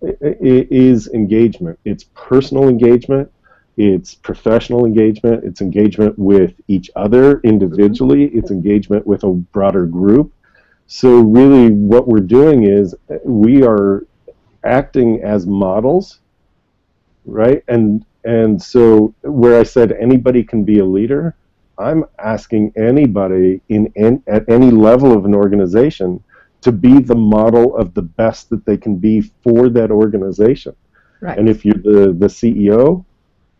it is engagement. It's personal engagement. It's professional engagement. It's engagement with each other individually. Mm-hmm. It's engagement with a broader group. So really, what we're doing is we are acting as models, right? And and so where I said anybody can be a leader I'm asking anybody in, in, at any level of an organization to be the model of the best that they can be for that organization. Right. And if you're the, the CEO,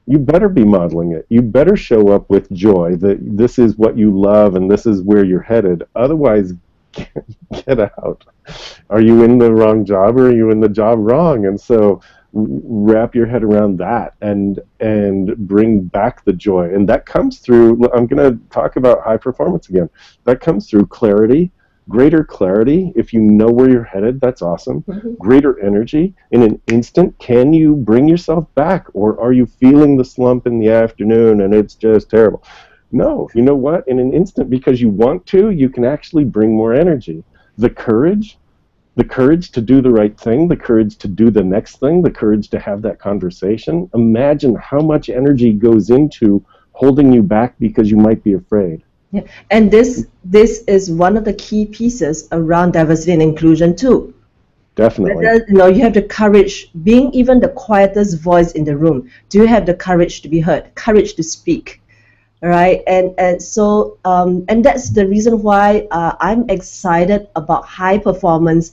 you better be modeling it. You better show up with joy that this is what you love and this is where you're headed. Otherwise, get out. Are you in the wrong job or are you in the job wrong? And so wrap your head around that and and bring back the joy. And that comes through i'm going to talk about high performance again. That comes through clarity greater clarity. If you know where you're headed that's awesome. Mm-hmm. greater energy. In an instant can you bring yourself back or are you feeling the slump in the afternoon and it's just terrible? No. You know what? In an instant because you want to you can actually bring more energy the courage the courage to do the right thing, the courage to do the next thing, the courage to have that conversation. Imagine how much energy goes into holding you back because you might be afraid. Yeah, and this this is one of the key pieces around diversity and inclusion too. Definitely. You know, you have the courage, being even the quietest voice in the room. Do you have the courage to be heard? Courage to speak, right? And and so um, and that's the reason why uh, I'm excited about high performance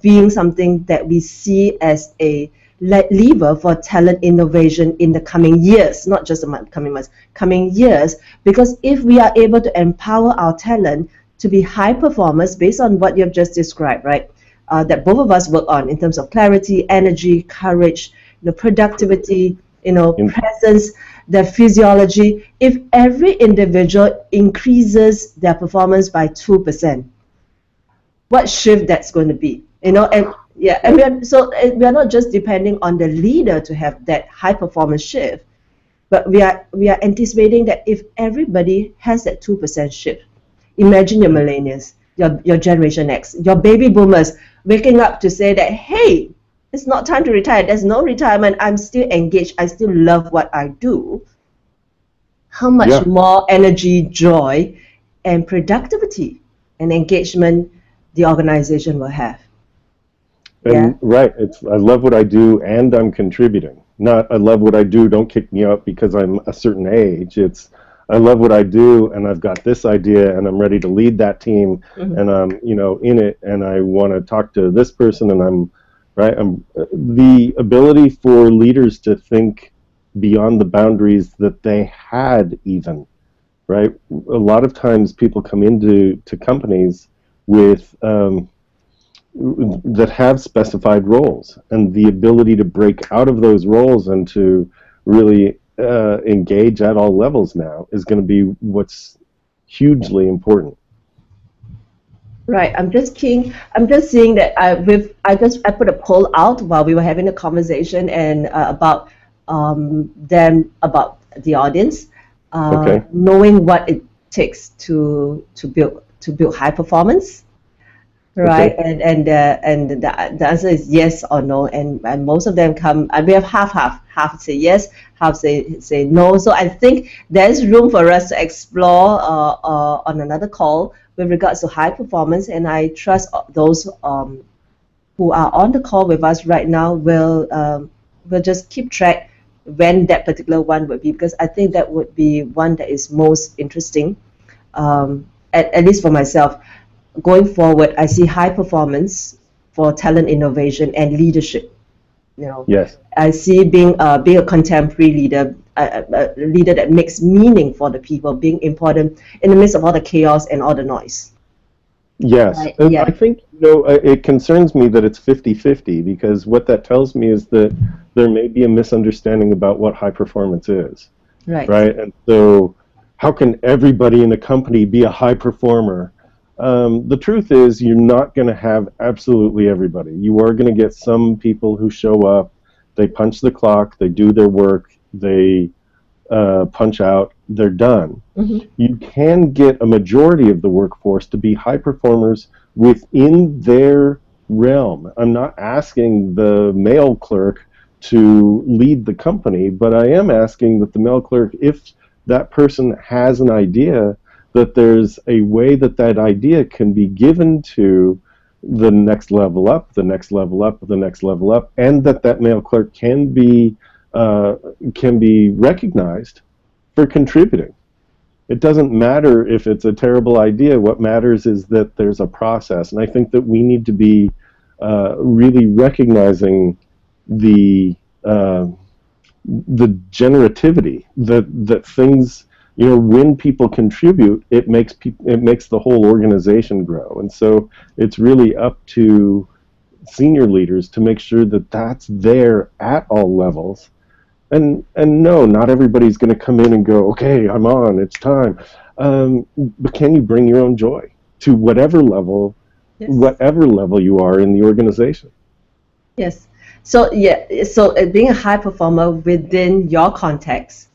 being something that we see as a lever for talent innovation in the coming years, not just the coming months, coming years. Because if we are able to empower our talent to be high performers based on what you have just described, right? Uh, that both of us work on in terms of clarity, energy, courage, you know, productivity, you know, presence, their physiology. If every individual increases their performance by two percent, what shift that's going to be? you know and yeah and we are, so we are not just depending on the leader to have that high performance shift but we are we are anticipating that if everybody has that 2% shift imagine your millennials your, your generation x your baby boomers waking up to say that hey it's not time to retire. There's no retirement. I'm still engaged. I still love what I do. How much yeah. more energy, joy, and productivity and engagement the organization will have? And yeah. right, it's I love what I do and I'm contributing. Not I love what I do, don't kick me out because I'm a certain age. It's I love what I do and I've got this idea and I'm ready to lead that team mm-hmm. and I'm, you know, in it and I want to talk to this person and I'm right? I'm, the ability for leaders to think beyond the boundaries that they had even, right? A lot of times people come into to companies with um, that have specified roles, and the ability to break out of those roles and to really uh, engage at all levels now is going to be what's hugely important. Right. I'm just keen. I'm just seeing that I with I just I put a poll out while we were having a conversation and uh, about um, them about the audience, uh, okay. knowing what it takes to to build to build high performance. Right. Okay. And and uh, and the, the answer is yes or no. And, and most of them come. And we have half half half say yes, half say say no. So I think there's room for us to explore uh, uh, on another call with regards to high performance, and I trust those um, who are on the call with us right now will um, will just keep track when that particular one would be, because I think that would be one that is most interesting, um, at, at least for myself. Going forward, I see high performance for talent innovation and leadership. You know, yes. I see being uh, being a contemporary leader, a, a, leader that makes meaning for the people, being important in the midst of all the chaos and all the noise. Yes, yeah. I think you know it concerns me that it's 50-50 because what that tells me is that there may be a misunderstanding about what high performance is. Right. Right, and so how can everybody in the company be a high performer? Um, the truth is, you're not going to have absolutely everybody. You are going to get some people who show up, they punch the clock, they do their work, they uh, punch out, they're done. Mm-hmm. You can get a majority of the workforce to be high performers within their realm. I'm not asking the mail clerk to lead the company, but I am asking that the mail clerk, if that person has an idea, that there's a way that that idea can be given to the next level up, the next level up, the next level up, and that that mail clerk can be uh, can be recognized for contributing. It doesn't matter if it's a terrible idea. What matters is that there's a process, and I think that we need to be uh, really recognizing the uh, the generativity that that things you know when people contribute it makes pe- it makes the whole organization grow and so it's really up to senior leaders to make sure that that's there at all levels and and no, not everybody's going to come in and go, okay, I'm on, it's time. Um, but can you bring your own joy to whatever level, yes. whatever level you are in the organization? Yes. So yeah, so uh, being a high performer within your context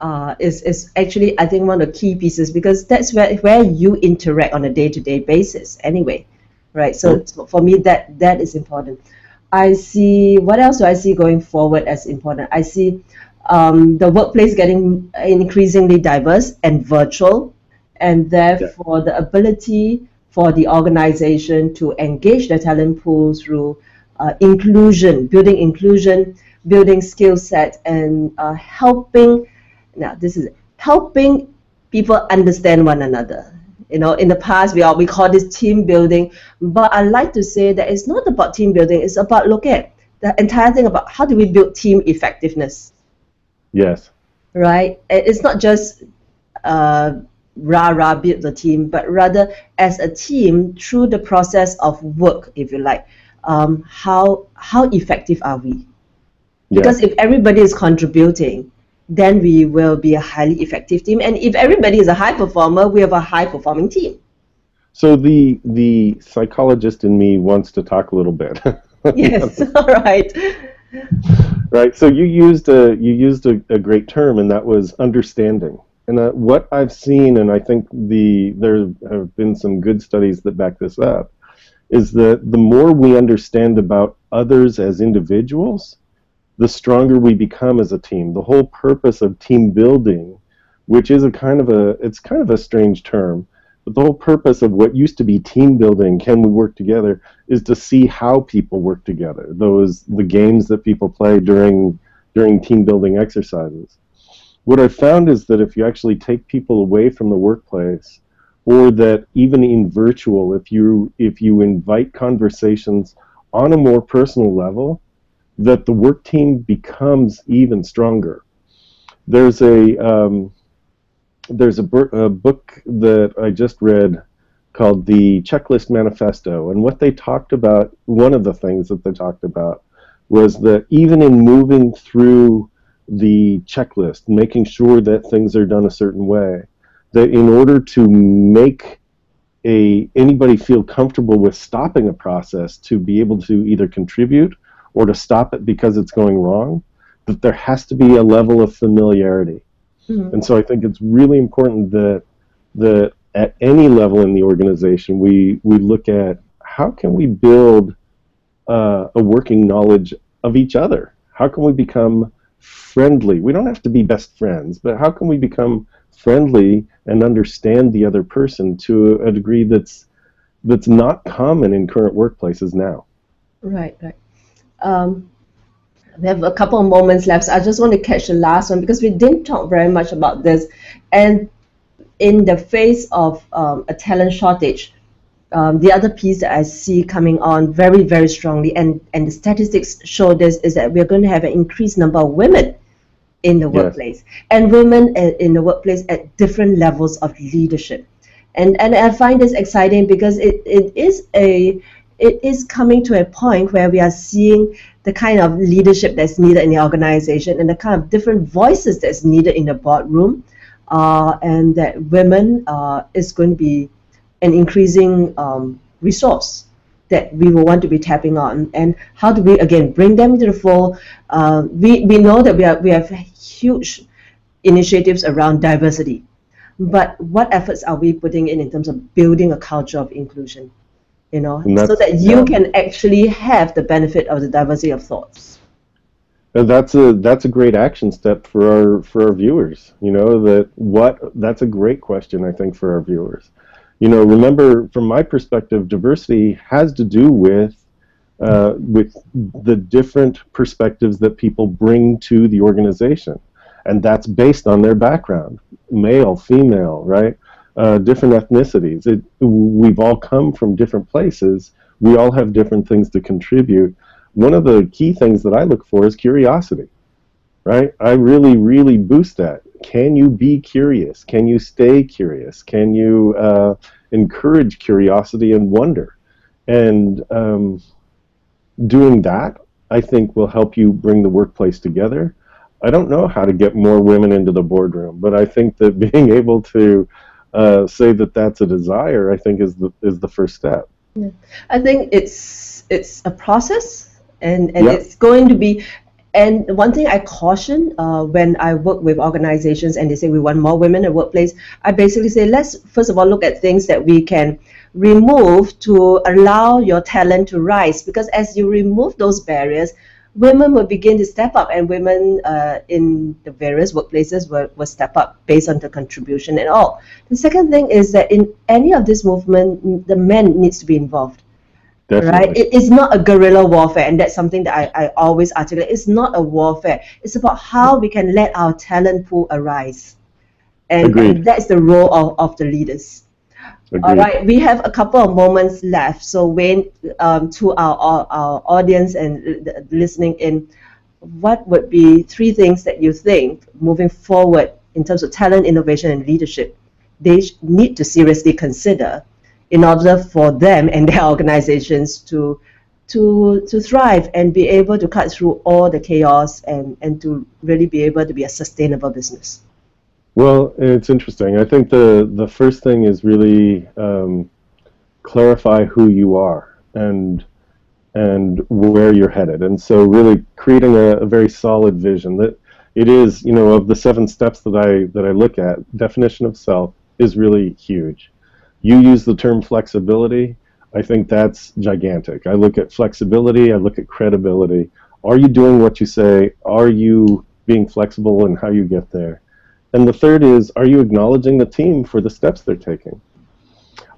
uh, is is actually I think one of the key pieces because that's where where you interact on a day to day basis anyway, right? So for me that that is important. I see what else do I see going forward as important? I see um, the workplace getting increasingly diverse and virtual, and therefore yeah. the ability for the organization to engage the talent pool through uh, inclusion, building inclusion, building skill set, and uh, helping. Now, this is helping people understand one another you know, in the past we all we call this team building, but I like to say that it's not about team building. It's about look at the entire thing about how do we build team effectiveness. Yes. Right. It's not just uh, rah rah build the team, but rather as a team through the process of work, if you like. Um, how how effective are we? Because if everybody is contributing, then we will be a highly effective team. And if everybody is a high performer, we have a high performing team. So the the psychologist in me wants to talk a little bit. yes, all right. Right. So you used a you used a, a great term, and that was understanding. And uh, what I've seen, and I think the there have been some good studies that back this up, is that the more we understand about others as individuals, the stronger we become as a team. The whole purpose of team building, which is a kind of a it's kind of a strange term, but the whole purpose of what used to be team building, can we work together, is to see how people work together. Those the games that people play during during team building exercises. What I found is that if you actually take people away from the workplace, or that even in virtual, if you if you invite conversations on a more personal level, that the work team becomes even stronger. There's a um, there's a, a, book that I just read called the Checklist Manifesto, and what they talked about, one of the things that they talked about, was that even in moving through the checklist, making sure that things are done a certain way, that in order to make a anybody feel comfortable with stopping a process to be able to either contribute or to stop it because it's going wrong, that there has to be a level of familiarity. Mm-hmm. And so I think it's really important that that at any level in the organization we we look at how can we build uh, a working knowledge of each other. How can we become friendly? We don't have to be best friends, but how can we become friendly and understand the other person to a degree that's that's not common in current workplaces now? Right, right. Um, we have a couple of moments left. So I just want to catch the last one because we didn't talk very much about this. And in the face of um, a talent shortage, um, the other piece that I see coming on very, very strongly, and, and the statistics show this, is that we're going to have an increased number of women in the workplace, and women in the workplace at different levels of leadership. And, and I find this exciting because it, it is a it is coming to a point where we are seeing the kind of leadership that's needed in the organization and the kind of different voices that's needed in the boardroom, uh, and that women uh, is going to be an increasing um, resource that we will want to be tapping on. And how do we again bring them into the fold uh, we, we know that we, are, we have huge initiatives around diversity but what efforts are we putting in in terms of building a culture of inclusion you know so that you yeah. can actually have the benefit of the diversity of thoughts and that's a that's a great action step for our for our viewers you know that what that's a great question i think for our viewers you know, remember from my perspective, diversity has to do with uh, with the different perspectives that people bring to the organization, and that's based on their background, male, female, right? Uh, different ethnicities. It, we've all come from different places. We all have different things to contribute. One of the key things that I look for is curiosity, right? I really, really boost that can you be curious? Can you stay curious? Can you uh, encourage curiosity and wonder? And um, doing that, I think, will help you bring the workplace together. I don't know how to get more women into the boardroom, but I think that being able to uh, say that that's a desire, I think, is the is the first step. Yeah. I think it's it's a process, and and yep. it's going to be and one thing I caution uh, when I work with organizations and they say we want more women in the workplace, I basically say let's first of all look at things that we can remove to allow your talent to rise. Because as you remove those barriers, women will begin to step up, and women uh, in the various workplaces will, will step up based on the contribution and all. The second thing is that in any of this movement, the men needs to be involved. Definitely. Right? It is not a guerrilla warfare, and that's something that I, I always articulate. It's not a warfare. It's about how we can let our talent pool arise. And, and that's the role of, of the leaders. Agreed. All right, we have a couple of moments left. So, Wayne, um, to our, our, our audience and listening in, what would be three things that you think moving forward in terms of talent, innovation, and leadership they need to seriously consider in order for them and their organizations to to to thrive and be able to cut through all the chaos and and to really be able to be a sustainable business well it's interesting i think the the first thing is really um, clarify who you are and and where you're headed and so really creating a, a very solid vision that it is you know of the seven steps that i that i look at definition of self is really huge you use the term flexibility. I think that's gigantic. I look at flexibility, I look at credibility. Are you doing what you say? Are you being flexible in how you get there? And the third is, are you acknowledging the team for the steps they're taking?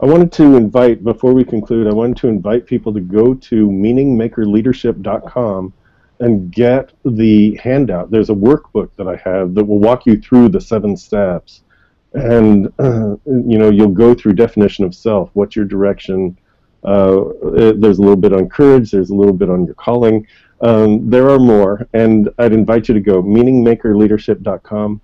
I wanted to invite, before we conclude, I wanted to invite people to go to meaningmakerleadership.com and get the handout. There's a workbook that I have that will walk you through the seven steps. And, uh, you know, you'll go through definition of self, what's your direction, uh, there's a little bit on courage, there's a little bit on your calling. Um, there are more, and I'd invite you to go meaningmakerleadership.com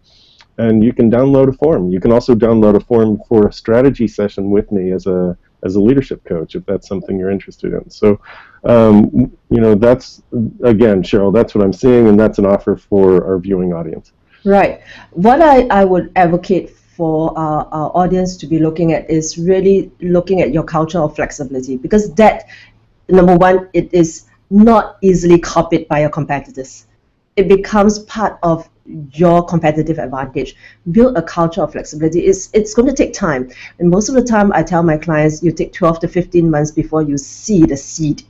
and you can download a form. You can also download a form for a strategy session with me as a as a leadership coach if that's something you're interested in. So, um, you know, that's again, Cheryl, that's what I'm seeing, and that's an offer for our viewing audience. Right. What I, I would advocate for our, our audience to be looking at is really looking at your culture of flexibility because that, number one, it is not easily copied by your competitors. It becomes part of your competitive advantage. Build a culture of flexibility. It's, it's going to take time. And most of the time, I tell my clients, you take 12 to 15 months before you see the seed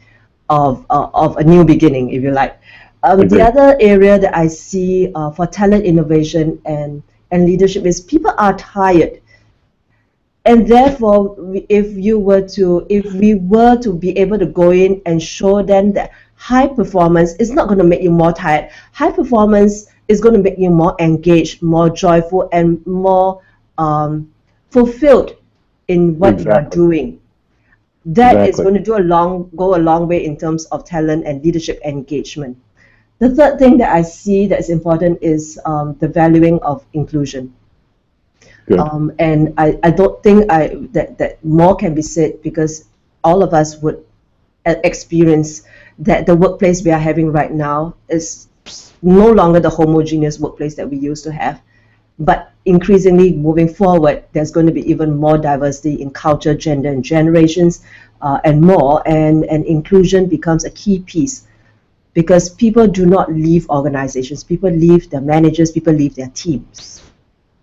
of, uh, of a new beginning, if you like. Um, the other area that I see uh, for talent innovation and and leadership is people are tired and therefore if you were to if we were to be able to go in and show them that high performance is not going to make you more tired high performance is going to make you more engaged more joyful and more um, fulfilled in what exactly. you are doing That exactly. is going to do a long go a long way in terms of talent and leadership engagement the third thing that I see that's important is um, the valuing of inclusion. Um, and I, I don't think I that, that more can be said because all of us would experience that the workplace we are having right now is no longer the homogeneous workplace that we used to have. But increasingly moving forward, there's going to be even more diversity in culture, gender, and generations, uh, and more. And, and inclusion becomes a key piece because people do not leave organizations. People leave their managers. People leave their teams.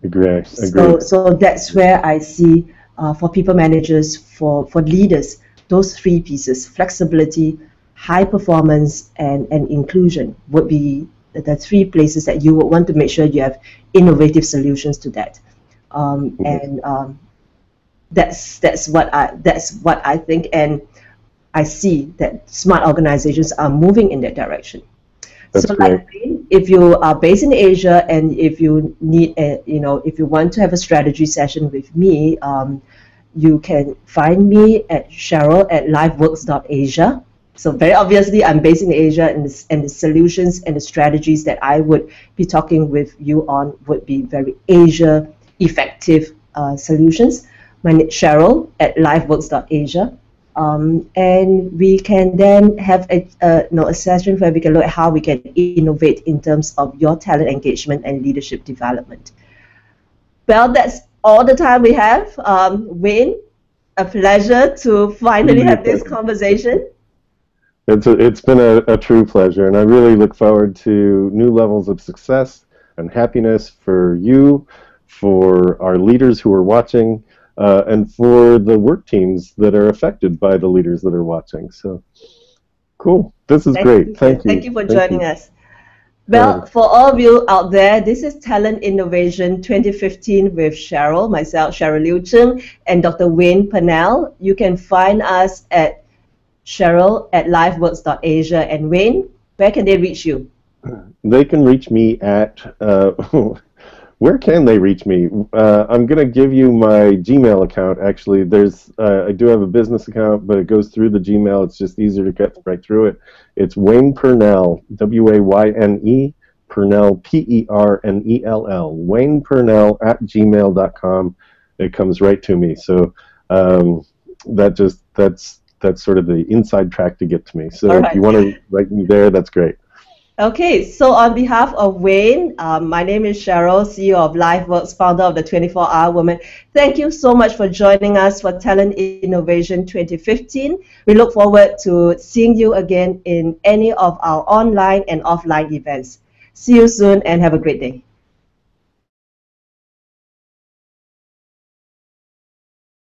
Agree. Agree. So, so that's where I see uh, for people managers, for, for leaders, those three pieces: flexibility, high performance, and, and inclusion would be the three places that you would want to make sure you have innovative solutions to that. Um, mm-hmm. And um, that's that's what I that's what I think. And I see that smart organizations are moving in that direction. That's so, great. like, if you are based in Asia and if you need, a, you know, if you want to have a strategy session with me, um, you can find me at Cheryl at lifeworkz.asia. So very obviously, I'm based in Asia, and the, and the solutions and the strategies that I would be talking with you on would be very Asia effective uh, solutions. My name is Cheryl at lifeworkz.asia. Um, and we can then have a, uh, you know, a session where we can look at how we can innovate in terms of your talent engagement and leadership development. Well, that's all the time we have. Um, Wayne, a pleasure to finally have this conversation. It's, a, it's been a, a true pleasure, and I really look forward to new levels of success and happiness for you, for our leaders who are watching, uh, and for the work teams that are affected by the leaders that are watching. So, cool. This is Thank great. You. Thank you. Thank you for Thank joining you. us. Well, for all of you out there, this is Talent Innovation 2015 with Cheryl, myself, Cheryl Liew Chng, and Dr. Wayne Pernell. You can find us at Cheryl at lifeworkz.asia. And Wayne, where can they reach you? They can reach me at uh, where can they reach me? Uh, I'm going to give you my Gmail account. Actually, there's uh, I do have a business account, but it goes through the Gmail. It's just easier to get right through it. It's Wayne Pernell, W A Y N E Pernell, P E R N E L L. Wayne Pernell at gmail.com. It comes right to me. So um, that just that's that's sort of the inside track to get to me. So if you want to write me there, that's great. Okay, so on behalf of Wayne, um, my name is Cheryl, CEO of LifeWorkz, founder of the 24 Hour Woman. Thank you so much for joining us for Talent Innovation 2015. We look forward to seeing you again in any of our online and offline events. See you soon and have a great day.